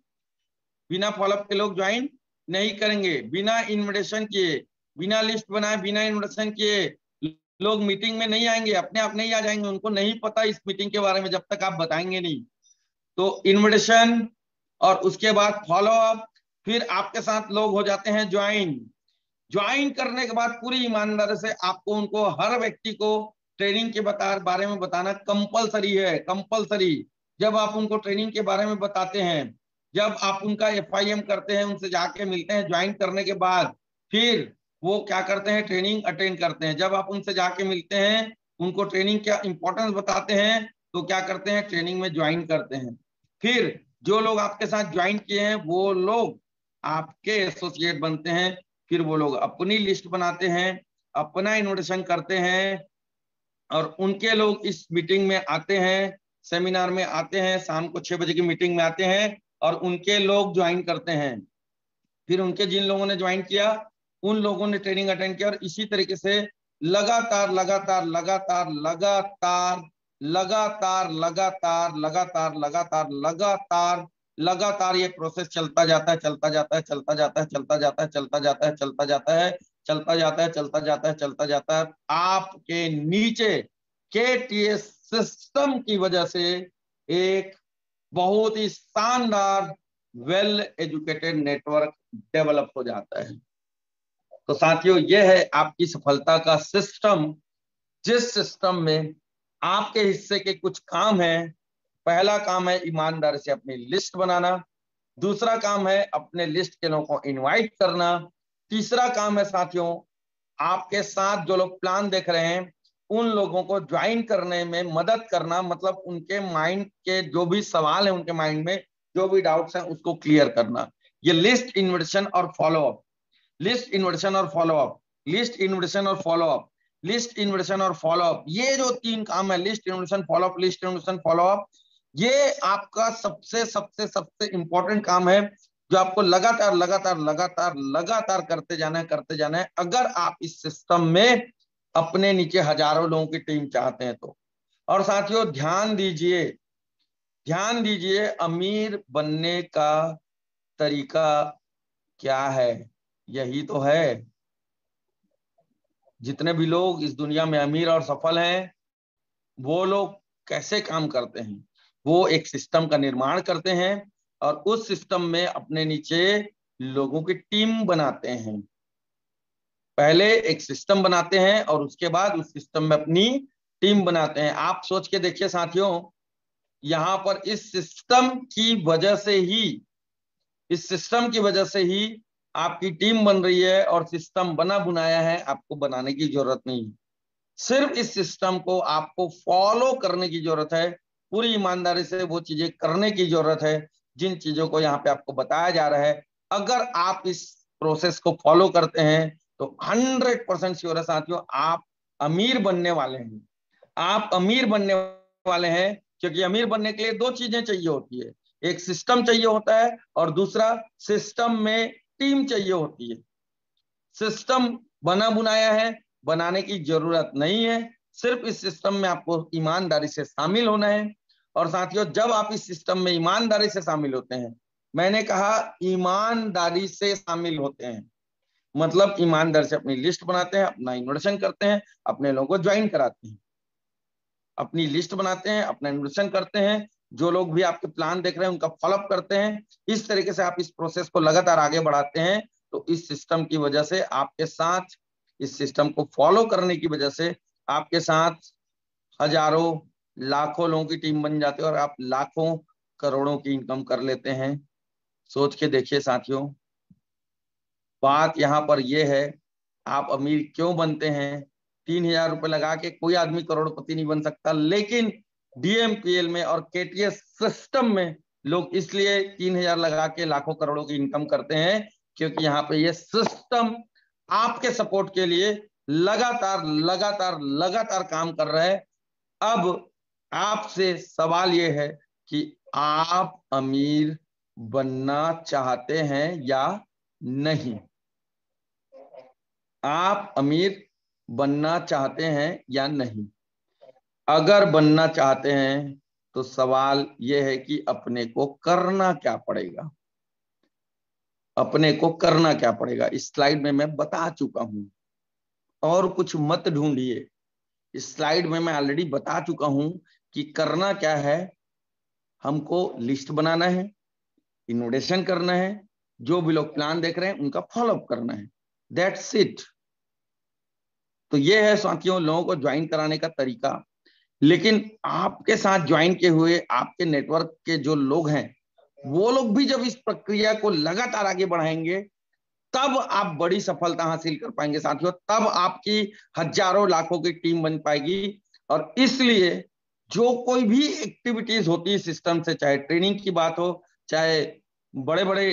बिना फॉलोअप के लोग ज्वाइन नहीं करेंगे। बिना इन्विटेशन किए, बिना लिस्ट बनाए, बिना इन्विटेशन किए लोग मीटिंग में नहीं आएँगे। अपने आप नहीं आ जाएँगे। उनको नहीं पता इस मीटिंग के बारे में, जब तक आप बताएँगे नहीं। तो इन्विटेशन और उसके बाद फॉलो अप फिर आपके साथ लोग हो जाते हैं ज्वाइन ज्वाइन करने के बाद पूरी ईमानदारी से आपको, उनको, हर व्यक्ति को ट्रेनिंग के बता, बारे में बताना कंपलसरी है, कंपलसरी। जब आप उनको ट्रेनिंग के बारे में बताते हैं, जब आप उनका एफआईएम करते हैं, उनसे जाके मिलते हैं, ज्वाइन करने के बाद, फिर वो क्या करते हैं, ट्रेनिंग अटेंड करते हैं। जब आप उनसे जाके मिलते हैं, उनको ट्रेनिंग क्या इंपॉर्टेंस बताते हैं तो क्या करते हैं, ट्रेनिंग में ज्वाइन करते हैं। फिर जो लोग आपके साथ ज्वाइन किए हैं, वो लोग आपके एसोसिएट बनते हैं, फिर वो लोग अपनी लिस्ट बनाते हैं, अपना इन्विटेशन करते हैं और उनके लोग इस मीटिंग में आते हैं, सेमिनार में आते हैं, शाम को छह बजे की मीटिंग में आते हैं और उनके लोग ज्वाइन करते हैं। फिर उनके जिन लोगों ने ज्वाइन किया, उन लोगों ने ट्रेनिंग अटेंड किया और इसी तरीके से लगातार लगातार लगातार लगातार लगातार लगातार लगातार लगातार लगातार लगातार ये प्रोसेस चलता जाता है, चलता जाता है, चलता जाता है, चलता जाता है, चलता जाता है, चलता जाता है चलता जाता है, चलता जाता है, चलता जाता है। आपके नीचे के सिस्टम की वजह से एक बहुत ही शानदार वेल एजुकेटेड नेटवर्क डेवलप हो जाता है। तो साथियों, यह है आपकी सफलता का सिस्टम जिस सिस्टम में आपके हिस्से के कुछ काम है, पहला काम है ईमानदारी से अपनी लिस्ट बनाना। दूसरा काम है अपने लिस्ट के लोगों को इनवाइट करना। तीसरा काम है साथियों, आपके साथ जो लोग प्लान देख रहे हैं, उन लोगों को ज्वाइन करने में मदद करना मतलब उनके माइंड के जो भी सवाल है, उनके माइंड में जो भी डाउट्स हैं, उसको क्लियर करना। ये लिस्ट इन्विटेशन और फॉलो अप लिस्ट इन्विटेशन और फॉलो अप लिस्ट इन्विटेशन और फॉलो अप लिस्ट इन्विटेशन और फॉलो अप ये जो तीन काम है list invitation follow up list invitation follow up ये आपका सबसे सबसे सबसे इंपॉर्टेंट काम है। जो आपको लगातार लगातार लगातार लगातार करते जाना है, करते जाना है, अगर आप इस सिस्टम में अपने नीचे हज़ारों लोगों की टीम चाहते हैं तो। और साथियों, ध्यान दीजिए ध्यान दीजिए अमीर बनने का तरीका क्या है? यही तो है। जितने भी लोग इस दुनिया में अमीर और सफल हैं, वो लोग कैसे काम करते हैं? वो एक सिस्टम का निर्माण करते हैं और उस सिस्टम में अपने नीचे लोगों की टीम बनाते हैं। पहले एक सिस्टम बनाते हैं और उसके बाद उस सिस्टम में अपनी टीम बनाते हैं। आप सोच के देखिए साथियों, यहाँ पर इस सिस्टम की वजह से ही, इस सिस्टम की वजह से ही आपकी टीम बन रही है और सिस्टम बना बुनाया है। आपको बनाने की ज़रूरत नहीं सिर्फ़ इस सिस्टम को आपको फॉलो करने की ज़रूरत है। पूरी ईमानदारी से वो चीज़ें करने की ज़रूरत है। जिन चीज़ों को यहाँ पे आपको बताया जा रहा है, अगर आप इस प्रोसेस को फॉलो करते हैं तो हंड्रेड परसेंट श्योर साथियों, आप अमीर बनने वाले हैं। आप अमीर बनने वाले हैं, क्योंकि अमीर बनने के लिए दो चीज़ें चाहिए होती है। एक सिस्टम चाहिए होता है और दूसरा सिस्टम में टीम चाहिए होती है। सिस्टम बना बुनाया है, बनाने की ज़रूरत नहीं है, सिर्फ़ इस सिस्टम में आपको ईमानदारी से शामिल होना है। और साथियों, जब आप इस सिस्टम में ईमानदारी से शामिल होते हैं, मैंने कहा, ईमानदारी से शामिल होते हैं। मतलब ईमानदार से अपनी लिस्ट बनाते हैं, अपना इन्वेशन करते हैं, अपने लोगों को ज्वाइन कराते हैं। अपनी लिस्ट बनाते हैं, अपना इन्वेशन करते हैं, जो लोग भी आपके प्लान देख रहे हैं, उनका फॉलोअप करते हैं। इस तरीके से आप इस प्रोसेस को लगातार आगे बढ़ाते हैं तो इस सिस्टम की वजह से आपके साथ, इस सिस्टम को फॉलो करने की वजह से आपके साथ हज़ारों लाखों लोगों की टीम बन जाती है और आप लाखों करोड़ों की इनकम कर लेते हैं। सोच के देखिए साथियों, बात यहाँ पर यह है, आप अमीर क्यों बनते हैं? तीन हज़ार रुपए लगा के कोई आदमी करोड़पति नहीं बन सकता, लेकिन डीएमपीएल में और केटीएस सिस्टम में लोग इसलिए तीन हज़ार लगा के लाखों करोड़ों की इनकम करते हैं क्योंकि यहाँ पे ये सिस्टम आपके सपोर्ट के लिए लगातार लगातार लगातार काम कर रहा है। अब आपसे सवाल ये है कि आप अमीर बनना चाहते हैं या नहीं? आप अमीर बनना चाहते हैं या नहीं? अगर बनना चाहते हैं तो सवाल यह है कि अपने को करना क्या पड़ेगा? अपने को करना क्या पड़ेगा? इस स्लाइड में मैं बता चुका हूँ। और कुछ मत ढूंढिए। इस स्लाइड में मैं ऑलरेडी बता चुका हूँ कि करना क्या है? हमको लिस्ट बनाना है इनोवेशन करना है, जो भी लोग प्लान देख रहे हैं, उनका फॉलोअप करना है। दैट्स इट तो ये है साथियों, लोगों को ज्वाइन कराने का तरीका। लेकिन आपके साथ ज्वाइन किए हुए, आपके नेटवर्क के जो लोग हैं, वो लोग भी जब इस प्रक्रिया को लगातार आगे बढ़ाएँगे, तब आप बड़ी सफलता हासिल कर पाएँगे साथियों। तब आपकी हज़ारों लाखों की टीम बन पाएगी। और इसलिए जो कोई भी एक्टिविटीज़ होती है सिस्टम से, चाहे ट्रेनिंग की बात हो, चाहे बड़े बड़े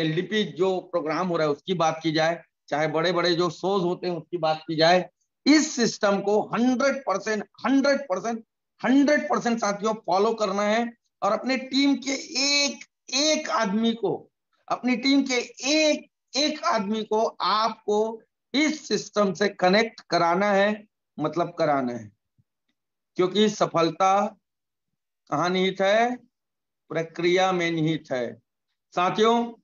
एलडीपी जो प्रोग्राम हो रहा है, उसकी बात की जाए, चाहे बड़े बड़े जो शोज़ होते हैं, उसकी बात की जाए, इस सिस्टम को hundred percent hundred percent hundred percent साथियों फॉलो करना है और अपने टीम के एक एक आदमी को, अपनी टीम के एक एक आदमी को आपको इस सिस्टम से कनेक्ट कराना है मतलब कराना है। क्योंकि सफलता कहा निहित है? प्रक्रिया में निहित है। साथियों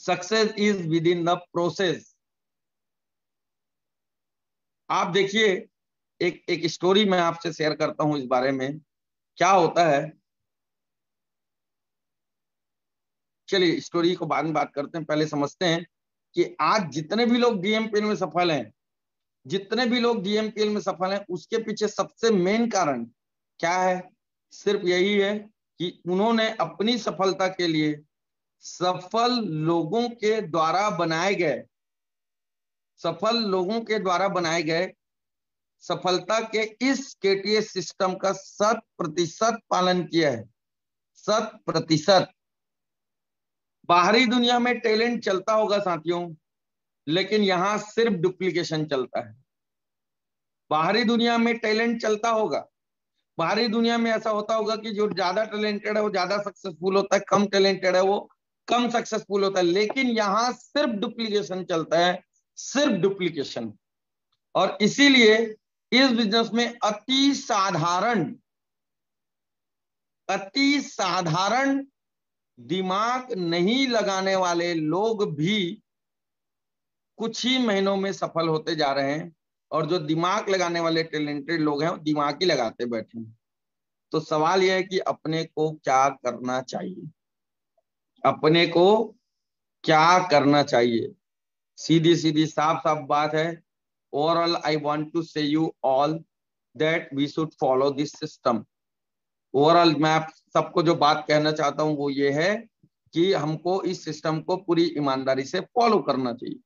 success is within the process आप देखिए, एक एक स्टोरी मैं आपसे शेयर करता हूँ इस बारे में। क्या होता है? चलिए स्टोरी को बाद में बात करते हैं। पहले समझते हैं कि आज जितने भी लोग डीएमपीएल में सफल हैं जितने भी लोग डीएमपीएल में सफल हैं, उसके पीछे सबसे मेन कारण क्या है? सिर्फ़ यही है कि उन्होंने अपनी सफलता के लिए सफल लोगों के द्वारा बनाए गए, सफल लोगों के द्वारा बनाए गए सफलता के इस केटीएस सिस्टम का शत प्रतिशत पालन किया है। शत प्रतिशत। बाहरी दुनिया में टैलेंट चलता होगा साथियों। लेकिन यहाँ सिर्फ़ डुप्लीकेशन चलता है। बाहरी दुनिया में टैलेंट चलता होगा। बाहरी दुनिया में ऐसा होता होगा कि जो ज़्यादा टैलेंटेड है, वो ज़्यादा सक्सेसफुल होता है, कम टैलेंटेड है, वो कम सक्सेसफुल होता है। लेकिन यहाँ सिर्फ़ डुप्लीकेशन चलता है, सिर्फ़ डुप्लीकेशन और इसीलिए इस बिज़नेस में अति साधारण अति साधारण दिमाग नहीं लगाने वाले लोग भी कुछ ही महीनों में सफल होते जा रहे हैं और जो दिमाग लगाने वाले टैलेंटेड लोग हैं, वो दिमाग ही लगाते बैठे हैं। तो सवाल यह है कि अपने को क्या करना चाहिए? अपने को क्या करना चाहिए? सीधी सीधी, साफ़ साफ़ बात है। Overall I want to say you all that we should follow this system overall मैं आप सबको जो बात कहना चाहता हूँ, वो ये है कि हमको इस सिस्टम को पूरी ईमानदारी से फॉलो करना चाहिए।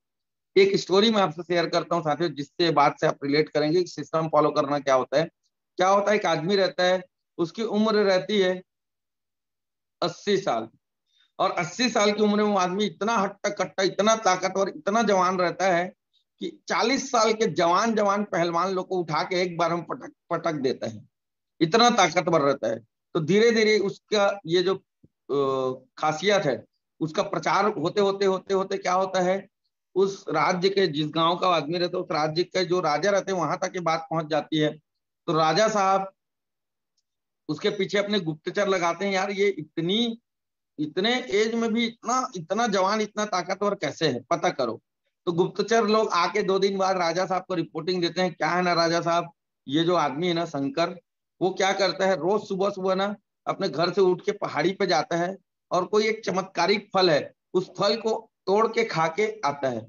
एक स्टोरी मैं आपसे शेयर करता हूँ साथियों, जिससे बात से आप रिलेट करेंगे सिस्टम फॉलो करना क्या होता है। क्या होता है? एक आदमी रहता है, उसकी उम्र रहती है अस्सी साल। और 80 साल की उम्र में वो आदमी इतना हट्टा कट्टा इतना ताकतवर इतना जवान रहता है कि 40 साल के जवान जवान पहलवान लोग को उठा के एक बार में पटक पटक देता है। इतना ताकतवर रहता है। तो धीरे धीरे उसका ये जो खासियत है, उसका प्रचार होते होते होते होते क्या होता है? उस राज्य के, जिस गाँव का आदमी रहता है, उस राज्य के जो राजा रहते हैं, वहाँ तक ये बात पहुँच जाती है। तो राजा साहब उसके पीछे अपने गुप्तचर लगाते हैं, यार, ये इतनी, इतने एज में भी इतना इतना जवान, इतना ताकतवर कैसे है? पता करो। तो गुप्तचर लोग आके दो दिन बाद राजा साहब को रिपोर्टिंग देते हैं, क्या है ना राजा साहब? ये जो आदमी है ना, शंकर, वो क्या करता है? रोज सुबह सुबह ना अपने घर से उठ के पहाड़ी पे जाता है और कोई एक चमत्कारिक फल है, उस फल को तोड़ के खा के आता है।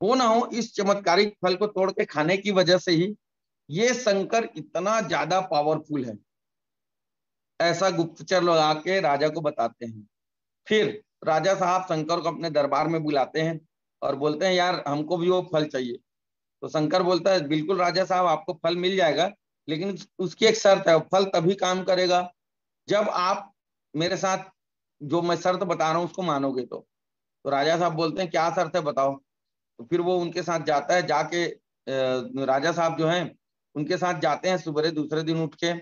वो ना हो इस चमत्कारिक फल को तोड़ के खाने की वजह से ही ये शंकर इतना ज़्यादा पावरफुल है। ऐसा गुप्तचर लोग आके राजा को बताते हैं। फिर राजा साहब शंकर को अपने दरबार में बुलाते हैं और बोलते हैं, यार, हमको भी वो फल चाहिए। तो शंकर बोलता है, बिल्कुल राजा साहब, आपको फल मिल जाएगा, लेकिन उसकी एक शर्त है फल तभी काम करेगा जब आप मेरे साथ, जो मैं शर्त बता रहा हूँ, उसको मानोगे तो। तो राजा साहब बोलते हैं, क्या शर्त है बताओ? तो फिर वो उनके साथ जाता है, जाके राजा साहब जो हैं, उनके साथ जाते हैं सुबह दूसरे दिन उठ के।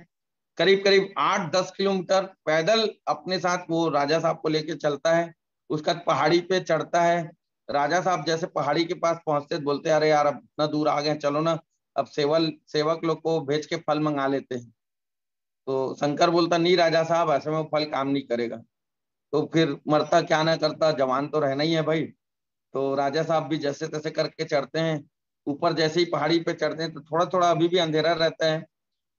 करीब करीब आठ, दस किलोमीटर पैदल अपने साथ वो राजा साहब को लेके चलता है। उसका पहाड़ी पे चढ़ता है। राजा साहब जैसे पहाड़ी के पास पहुँचते बोलते अरे यार, अब इतना दूर आ गए चलो ना, अब सेवल, सेवक लोग को भेज के फल मंगा लेते हैं। तो शंकर बोलता, नहीं राजा साहब, ऐसे में फल काम नहीं करेगा। तो फिर मरता क्या ना करता, जवान तो रहना ही है भाई। तो राजा साहब भी जैसे तैसे करके चढ़ते हैं। ऊपर जैसे ही पहाड़ी पे चढ़ते हैं तो थोड़ा थोड़ा अभी भी अंधेरा रहता है।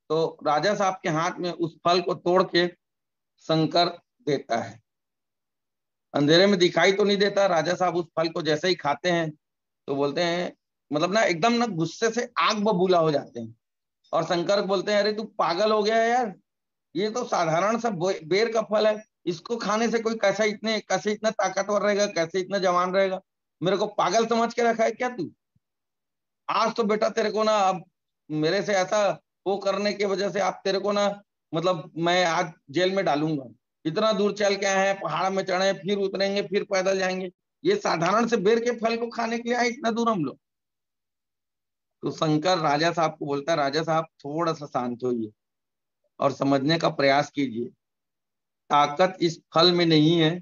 तो राजा साहब के हाथ में उस फल को तोड़ के शंकर देता है। अंधेरे में दिखाई तो नहीं देता, राजा साहब उस फल को जैसे ही खाते हैं तो बोलते हैं मतलब ना एकदम ना गुस्से से आग बबूला हो जाते हैं। और शंकर बोलते हैं, अरे तू पागल हो गया है यार। ये तो साधारण सा बेर का फल है। इसको खाने से कोई कैसा इतने, कैसे इतना ताकतवर रहेगा, कैसे इतना जवान रहेगा? मेरे को पागल समझ के रखा है क्या तू? आज तो बेटा तेरे को ना, अब मेरे से ऐसा वो करने की वजह से आप तेरे को ना मतलब मैं आज जेल में डालूँगा। इतना दूर चल के आए हैं, पहाड़ में चढ़े फिर उतरेंगे, फिर पैदल जाएँगे। ये साधारण से बेर के फल को खाने के लिए आए इतना दूर हम लोग? तो शंकर राजा साहब को बोलता है, राजा साहब, थोड़ा सा शांत होइए और समझने का प्रयास कीजिए। ताकत इस फल में नहीं है।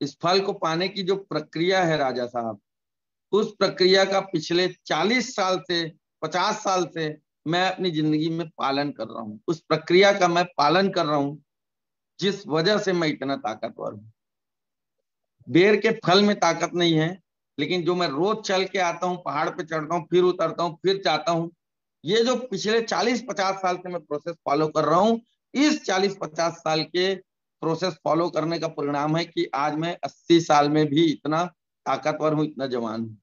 इस फल को पाने की जो प्रक्रिया है राजा साहब, उस प्रक्रिया का पिछले चालीस साल से, पचास साल से मैं अपनी ज़िंदगी में पालन कर रहा हूँ। उस प्रक्रिया का मैं पालन कर रहा हूँ, जिस वजह से मैं इतना ताकतवर हूँ। बेर के फल में ताकत नहीं है, लेकिन जो मैं रोज चल के आता हूँ, पहाड़ पे चढ़ता हूँ, फिर उतरता हूँ, फिर जाता हूँ, ये जो पिछले 40-50 साल से मैं प्रोसेस फॉलो कर रहा हूँ इस 40-50 साल के प्रोसेस फॉलो करने का परिणाम है कि आज मैं 80 साल में भी इतना ताकतवर हूँ, इतना जवान हूँ।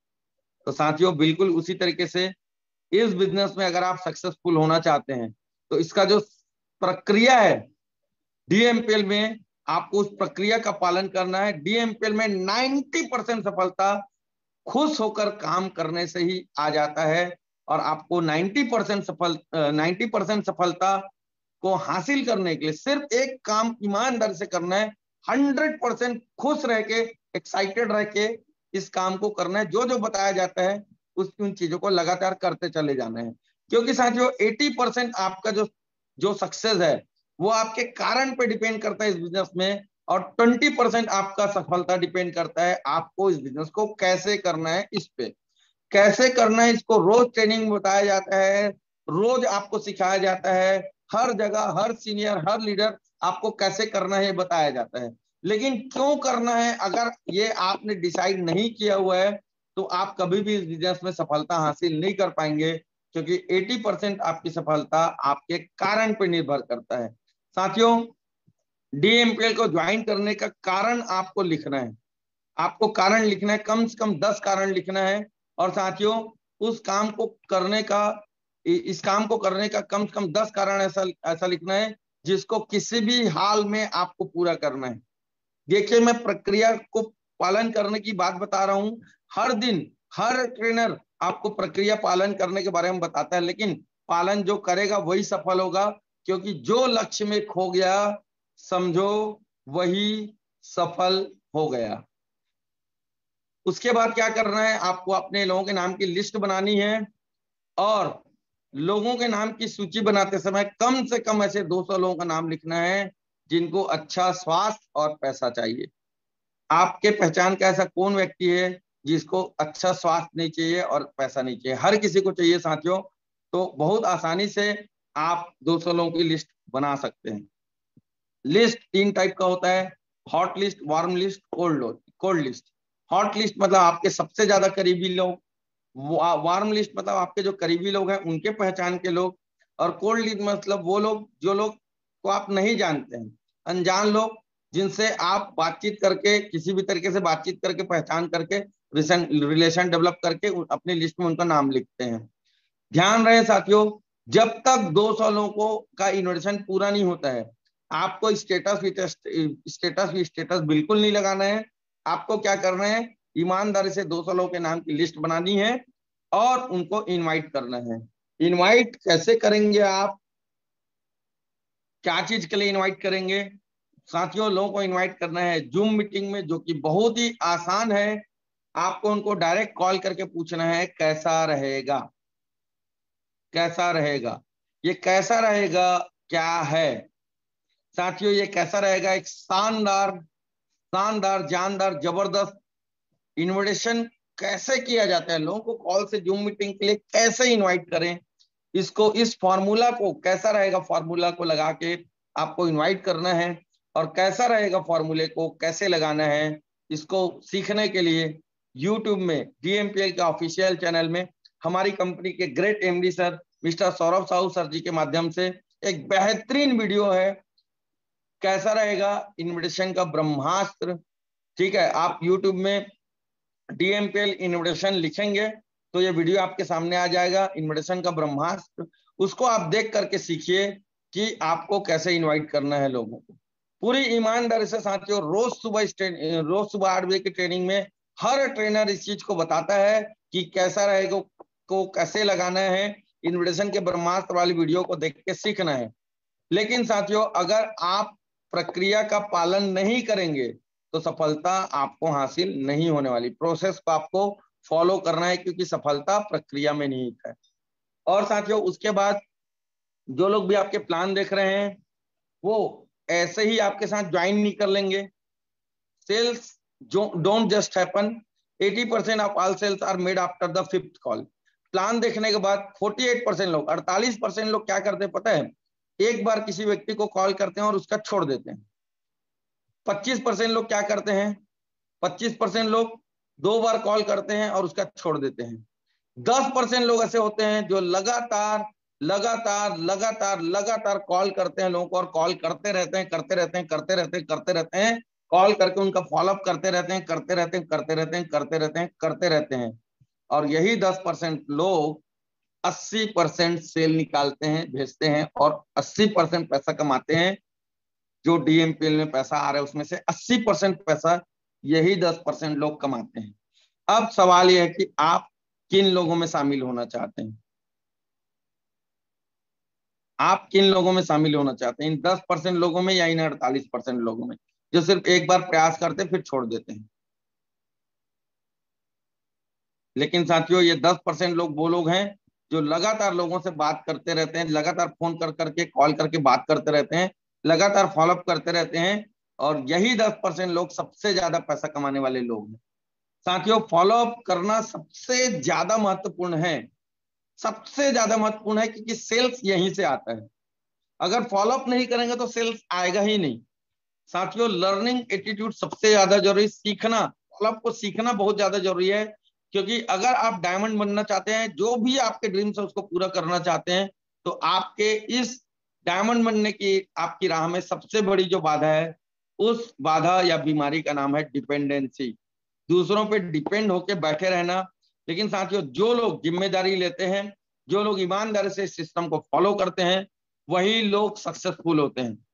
तो साथियों, बिल्कुल उसी तरीके से इस बिज़नेस में अगर आप सक्सेसफुल होना चाहते हैं तो इसका जो प्रक्रिया है डीएमपीएल में आपको उस प्रक्रिया का पालन करना है। डीएमपीएल में 90 परसेंट सफलता खुश होकर काम करने से ही आ जाता है और आपको 90 परसेंट सफल 90 परसेंट सफलता को हासिल करने के लिए सिर्फ़ एक काम ईमानदार से करना है हंड्रेड परसेंट खुश रह के एक्साइटेड रह के इस काम को करना है। जो जो बताया जाता है, उस, उन चीज़ों को लगातार करते चले जाना है। क्योंकि साथियों 80 परसेंट आपका जो जो सक्सेस है, वो आपके कारण पे डिपेंड करता है इस बिज़नेस में और 20 परसेंट आपका सफलता डिपेंड करता है आपको इस बिज़नेस को कैसे करना है इस पे। कैसे करना है, इसको रोज ट्रेनिंग बताया जाता है, रोज आपको सिखाया जाता है हर जगह, हर सीनियर हर लीडर आपको कैसे करना है बताया जाता है। लेकिन क्यों करना है? अगर ये आपने डिसाइड नहीं किया हुआ है तो आप कभी भी इस बिज़नेस में सफलता हासिल नहीं कर पाएँगे, क्योंकि 80 परसेंट आपकी सफलता आपके कारण पर निर्भर करता है। साथियों डीएमपीएल को ज्वाइन करने का कारण आपको लिखना है। आपको कारण लिखना है, कम से कम दस कारण लिखना है। और साथियों, उस काम को करने का इस काम को करने का कम से कम दस कारण ऐसा ऐसा लिखना है, जिसको किसी भी हाल में आपको पूरा करना है। देखिए, मैं प्रक्रिया को पालन करने की बात बता रहा हूँ। हर दिन हर ट्रेनर आपको प्रक्रिया पालन करने के बारे में बताता है, लेकिन पालन जो करेगा वही सफल होगा, क्योंकि जो लक्ष्य में खो गया, समझो, वही सफल हो गया। उसके बाद क्या करना है, आपको अपने लोगों के नाम की लिस्ट बनानी है, और लोगों के नाम की सूची बनाते समय कम से कम ऐसे 200 लोगों का नाम लिखना है, जिनको अच्छा स्वास्थ्य और पैसा चाहिए। आपके पहचान का ऐसा कौन व्यक्ति है, जिसको अच्छा स्वास्थ्य नहीं चाहिए और पैसा नहीं चाहिए? हर किसी को चाहिए साथियों। तो बहुत आसानी से आप 200 लोगों की लिस्ट बना सकते हैं। लिस्ट तीन टाइप का होता है, hot list, warm list, cold cold list. Hot list मतलब आपके सबसे ज़्यादा करीबी लोग वार्म लिस्ट मतलब आपके जो करीबी लोग हैं, उनके पहचान के लोग और कोल्ड लिस्ट मतलब वो लोग, जो लोग को आप नहीं जानते हैं। अनजान लोग जिनसे आप बातचीत करके, किसी भी तरीके से बातचीत करके, पहचान करके रिलेशन डेवलप करके अपनी लिस्ट में उनका नाम लिखते हैं। ध्यान रहे साथियों, जब तक 200 लोगों का इन्वेस्टन पूरा नहीं होता है, आपको स्टेटस स्टेटस स्टेटस बिल्कुल नहीं लगाना है। आपको क्या करना है? ईमानदारी से 200 लोगों के नाम की लिस्ट बनानी है। और उनको इनवाइट करना है। इनवाइट कैसे करेंगे आप? क्या चीज़ के लिए इनवाइट करेंगे? साथियों, लोगों को इनवाइट करना है जूम मीटिंग में, जो कि बहुत ही आसान है। आपको उनको डायरेक्ट कॉल करके पूछना है, कैसा रहेगा? कैसा रहेगा? ये कैसा रहेगा? क्या है? साथियों, ये कैसा रहेगा? एक शानदार शानदार, जानदार, ज़बरदस्त इन्विटेशन कैसे किया जाता है? लोगों को कॉल से जूम मीटिंग के लिए कैसे इनवाइट करें? इसको, इस फॉर्मूला को कैसा रहेगा फॉर्मूला को लगा के आपको इनवाइट करना है और कैसा रहेगा फॉर्मूले को कैसे लगाना है? इसको सीखने के लिए यूट्यूब में डीएमपीएल के ऑफिशियल चैनल में हमारी कंपनी के great MD sir mister Saurabh Sahu sir ji के माध्यम से एक बेहतरीन वीडियो है। कैसा रहेगा? इन्विटेशन का ब्रह्मास्त्र, ठीक है? आप यूट्यूब में डीएमपीएल इन्विटेशन लिखेंगे तो ये वीडियो आपके सामने आ जाएगा इन्विटेशन का ब्रह्मास्त्र। उसको आप देख करके सीखिए कि आपको कैसे इनवाइट करना है लोगों को। पूरी ईमानदारी से साथियों, रोज सुबह रोज सुबह आठ बजे की ट्रेनिंग में हर ट्रेनर इस चीज़ को बताता है कि कैसा रहेगा, को कैसे लगाना है। इन्विटेशन के ब्रह्मास्त्र वाली वीडियो को देख के सीखना है। लेकिन साथियों, अगर आप प्रक्रिया का पालन नहीं करेंगे तो सफलता आपको हासिल नहीं होने वाली। प्रोसेस को आपको फॉलो करना है क्योंकि सफलता प्रक्रिया में नहीं है। और साथियों, उसके बाद जो लोग भी आपके प्लान देख रहे हैं, वो ऐसे ही आपके साथ ज्वाइन नहीं कर लेंगे। Sales don't just happen 80 percent of all sales are made after the fifth call plan देखने के बाद 48 परसेंट लोग 48 परसेंट लोग क्या करते हैं पता है? एक बार किसी व्यक्ति को कॉल करते हैं और उसका छोड़ देते हैं। 25 परसेंट लोग क्या करते हैं? 25 परसेंट लोग दो बार कॉल करते हैं और उसका छोड़ देते हैं। 10 परसेंट लोग ऐसे होते हैं जो लगातार लगातार लगातार लगातार कॉल करते हैं लोगों को और कॉल करते रहते हैं, करते रहते हैं, करते रहते हैं, करते रहते हैं, कॉल करके उनका फॉलोअप करते रहते हैं, करते रहते हैं, करते रहते हैं, करते रहते हैं, करते रहते हैं। और यही दस परसेंट लोग अस्सी परसेंट सेल निकालते हैं, भेजते हैं और अस्सी परसेंट पैसा कमाते हैं। जो डीएमपीएल में पैसा आ रहा है, उसमें से अस्सी परसेंट पैसा यही दस परसेंट लोग कमाते हैं। अब सवाल यह है कि आप किन लोगों में शामिल होना चाहते हैं? आप किन लोगों में शामिल होना चाहते हैं? इन दस परसेंट लोगों में या इन अड़तालीस परसेंट लोगों में? जो सिर्फ़ एक बार प्रयास करते फिर छोड़ देते हैं। लेकिन साथियों, ये दस परसेंट लोग वो लोग हैं जो लगातार लोगों से बात करते रहते हैं, लगातार फ़ोन कर, करके, कॉल करके बात करते रहते हैं लगातार फॉलोअप करते रहते हैं और यही दस परसेंट लोग सबसे ज़्यादा पैसा कमाने वाले लोग हैं। साथियों फॉलोअप करना सबसे ज़्यादा महत्वपूर्ण है। सबसे ज़्यादा महत्वपूर्ण है क्योंकि सेल्स यहीं से आता है। अगर फॉलोअप नहीं करेंगे तो सेल्स आएगा ही नहीं। साथियों लर्निंग एटीट्यूड सबसे ज़्यादा ज़रूरी सीखना फॉलोअप को सीखना बहुत ज़्यादा ज़रूरी है क्योंकि अगर आप डायमंड बनना चाहते हैं, जो भी आपके ड्रीम्स है, उसको पूरा करना चाहते हैं तो आपके इस डायमंड बनने की आपकी राह में सबसे बड़ी जो बाधा है, उस बाधा या बीमारी का नाम है डिपेंडेंसी। दूसरों पे डिपेंड होके बैठे रहना, लेकिन साथियों, जो लोग ज़िम्मेदारी लेते हैं, जो लोग ईमानदारी से सिस्टम को फॉलो करते हैं, वही लोग सक्सेसफुल होते हैं।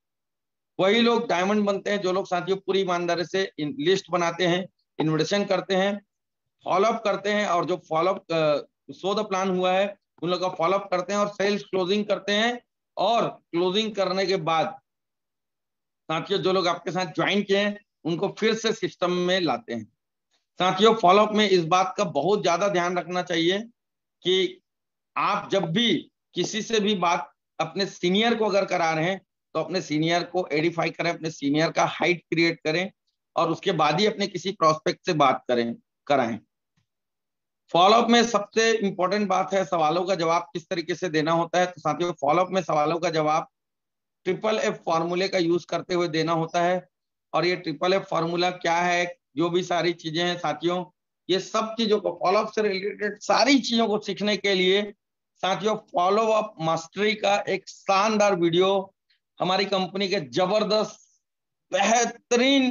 वही लोग डायमंड बनते हैं, जो लोग साथियों पूरी ईमानदारी से लिस्ट बनाते हैं, इन्विटेशन करते हैं, फॉलोअप करते हैं, और जो फॉलोअप सो द प्लान हुआ है, उन लोग का फॉलोअप करते हैं और सेल्स क्लोजिंग करते हैं और क्लोजिंग करने के बाद, साथियों, जो लोग आपके साथ ज्वाइन किए हैं, उनको फिर से सिस्टम में लाते हैं। साथियों फॉलोअप में इस बात का बहुत ज़्यादा ध्यान रखना चाहिए कि आप जब भी किसी से भी बात अपने सीनियर को अगर करा रहे हैं तो अपने सीनियर को एडिफाई करें, अपने सीनियर का हाइट क्रिएट करें और उसके बाद ही अपने किसी प्रोस्पेक्ट से बात करें, कराएँ। फॉलोअप में सबसे इंपॉर्टेंट बात है सवालों का जवाब किस तरीके से देना होता है। तो साथियों, फॉलोअप में सवालों का जवाब ट्रिपल एफ़ फॉर्मूले का यूज़ करते हुए देना होता है। और ये ट्रिपल एफ़ फॉर्मूला क्या है, जो भी सारी चीज़ें हैं साथियों, ये सब चीज़ों को, फॉलोअप से रिलेटेड सारी चीज़ों को सीखने के लिए साथियों फॉलो अप मास्टरी का एक शानदार वीडियो हमारी कंपनी के ज़बरदस्त, बेहतरीन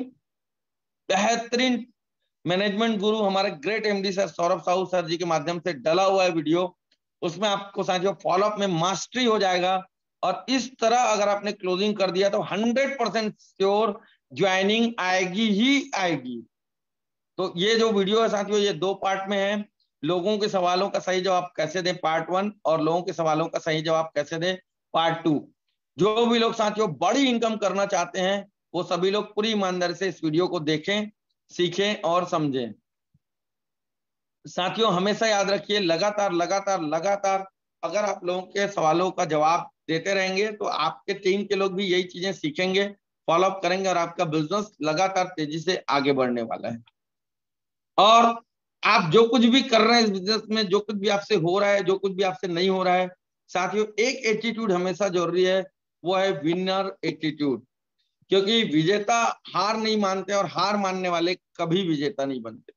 बेहतरीन मैनेजमेंट गुरु हमारे great MD sir Saurabh Sahu sir ji के माध्यम से डला हुआ है वीडियो उसमें आपको साथियों फॉलोअप में मास्टरी हो जाएगा। और इस तरह अगर आपने क्लोजिंग कर दिया तो हंड्रेड परसेंट श्योर ज्वाइनिंग आएगी ही आएगी। तो ये जो वीडियो है साथियों, ये दो पार्ट में है। लोगों के सवालों का सही जवाब कैसे दें? पार्ट वन और लोगों के सवालों का सही जवाब कैसे दें? पार्ट टू जो भी लोग साथियों बड़ी इनकम करना चाहते हैं, वो सभी लोग पूरी ईमानदारी से इस वीडियो को देखें। सीखें और समझें। साथियों, हमेशा याद रखिए, लगातार लगातार लगातार अगर आप लोगों के सवालों का जवाब देते रहेंगे तो आपके टीम के लोग भी यही चीज़ें सीखेंगे फॉलोअप करेंगे और आपका बिज़नेस लगातार तेज़ी से आगे बढ़ने वाला है। और आप जो कुछ भी कर रहे हैं इस बिज़नेस में, जो कुछ भी आपसे हो रहा है, जो कुछ भी आपसे नहीं हो रहा है, साथियों, एक एटीट्यूड हमेशा ज़रूरी है, वो है विनर एटीट्यूड क्योंकि विजेता हार नहीं मानते और हार मानने वाले कभी विजेता नहीं बनते।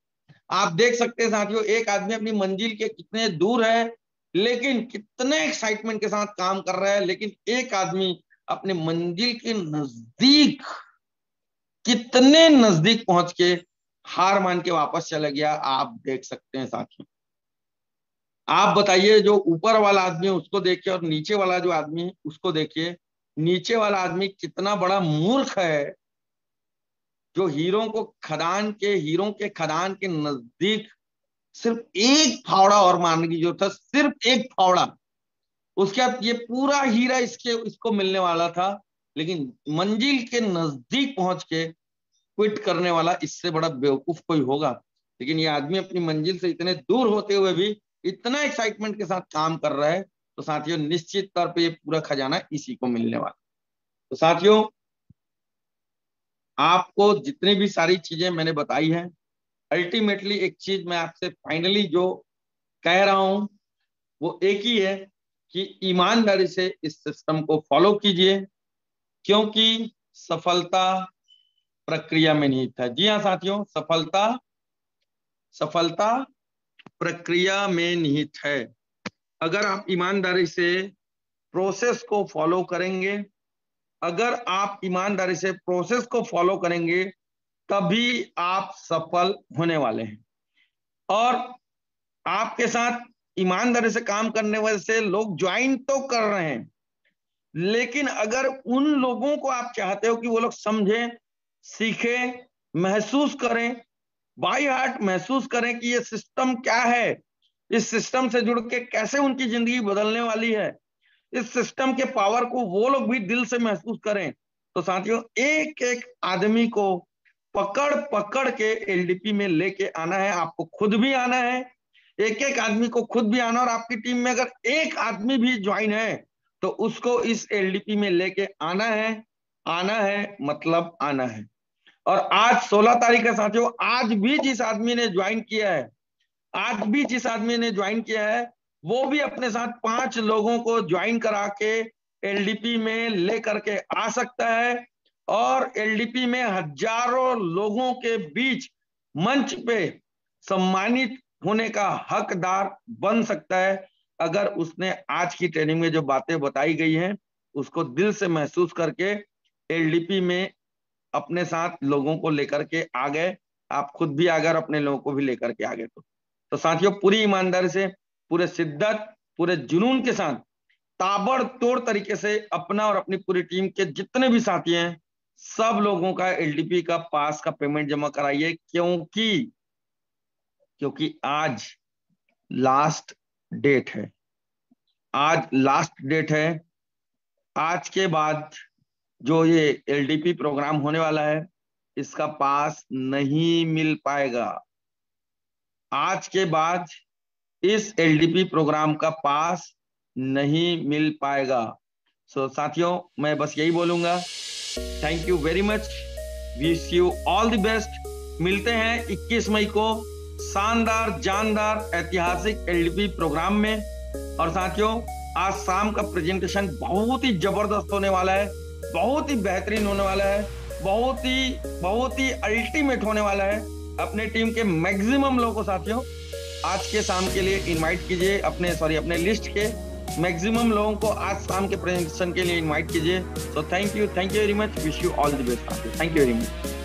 आप देख सकते हैं साथियों, एक आदमी अपनी मंजिल के कितने दूर है, लेकिन कितने एक्साइटमेंट के साथ काम कर रहा है, लेकिन एक आदमी अपने मंजिल के नज़दीक, कितने नज़दीक पहुँच के हार मान के वापस चला गया, आप देख सकते हैं साथियों। आप बताइए, जो ऊपर वाला आदमी है, उसको देखिए और नीचे वाला जो आदमी है, उसको देखिए। नीचे वाला आदमी कितना बड़ा मूर्ख है जो हीरो को खदान के, हीरो के खदान के नज़दीक सिर्फ़ एक फावड़ा और मारने की ज़रूरत था, सिर्फ़ एक फावड़ा। उसके बाद ये पूरा हीरा इसके, इसको मिलने वाला था, लेकिन मंजिल के नज़दीक पहुँच के क्विट करने वाला इससे बड़ा बेवकूफ़ कोई होगा। लेकिन ये आदमी अपनी मंजिल से इतने दूर होते हुए भी इतना एक्साइटमेंट के साथ काम कर रहा है तो साथियों, निश्चित तौर पे ये पूरा खजाना इसी को मिलने वाला तो साथियों, आपको जितनी भी सारी चीज़ें मैंने बताई हैं अल्टीमेटली एक चीज़ मैं आपसे फाइनली जो कह रहा हूँ, वो एक ही है कि ईमानदारी से इस सिस्टम को फॉलो कीजिए, क्योंकि सफलता प्रक्रिया में निहित है। जी हाँ साथियों, सफलता सफलता प्रक्रिया में निहित है। अगर आप ईमानदारी से प्रोसेस को फॉलो करेंगे, अगर आप ईमानदारी से प्रोसेस को फॉलो करेंगे, तभी आप सफल होने वाले हैं। और आपके साथ ईमानदारी से काम करने वाले से लोग ज्वाइन तो कर रहे हैं, लेकिन अगर उन लोगों को आप चाहते हो कि वो लोग समझें, सीखें, महसूस करें बाई हार्ट महसूस करें कि ये सिस्टम क्या है इस सिस्टम से जुड़ के कैसे उनकी ज़िंदगी बदलने वाली है? इस सिस्टम के पावर को वो लोग भी दिल से महसूस करें। तो साथियों एक एक आदमी को पकड़ पकड़ के एलडीपी में लेके आना है, आपको खुद भी आना है। एक एक आदमी को खुद भी आना और आपकी टीम में अगर एक आदमी भी ज्वाइन है तो उसको इस एलडीपी में लेके आना है। आना है मतलब आना है। और आज 16 तारीख है साथियों, आज भी जिस आदमी ने ज्वाइन किया है आज भी जिस आदमी ने ज्वाइन किया है, वो भी अपने साथ पाँच लोगों को ज्वाइन करा के एलडीपी में लेकर के आ सकता है और एलडीपी में हज़ारों लोगों के बीच मंच पे सम्मानित होने का हकदार बन सकता है। अगर उसने आज की ट्रेनिंग में जो बातें बताई गई हैं, उसको दिल से महसूस करके एलडीपी में अपने साथ लोगों को लेकर के आ गए। आप खुद भी अगर अपने लोगों को भी लेकर के आ गए तो। तो साथियों, पूरी ईमानदारी से, पूरे शिद्दत, पूरे जुनून के साथ, ताबड़तोड़ तरीके से अपना और अपनी पूरी टीम के जितने भी साथी हैं, सब लोगों का एलडीपी का पास का पेमेंट जमा कराइए, क्योंकि क्योंकि आज लास्ट डेट है। आज लास्ट डेट है। आज के बाद जो ये एलडीपी प्रोग्राम होने वाला है, इसका पास नहीं मिल पाएगा। आज के बाद इस एलडीपी प्रोग्राम का पास नहीं मिल पाएगा। सो so, साथियों मैं बस यही बोलूँगा। Thank you very much wish you all the best मिलते हैं 21 मई को शानदार जानदार ऐतिहासिक एलडीपी प्रोग्राम में। और साथियों आज शाम का प्रेजेंटेशन बहुत ही ज़बरदस्त होने वाला है। बहुत ही बेहतरीन होने वाला है। बहुत ही बहुत ही अल्टीमेट होने वाला है। अपने टीम के मैक्सिमम लोगों को साथियों, आज के शाम के लिए इनवाइट कीजिए अपने सॉरी अपने लिस्ट के मैक्सिमम लोगों को आज शाम के प्रेजेंटेशन के लिए इनवाइट कीजिए। So thank you thank you very much wish you all the best thank you very much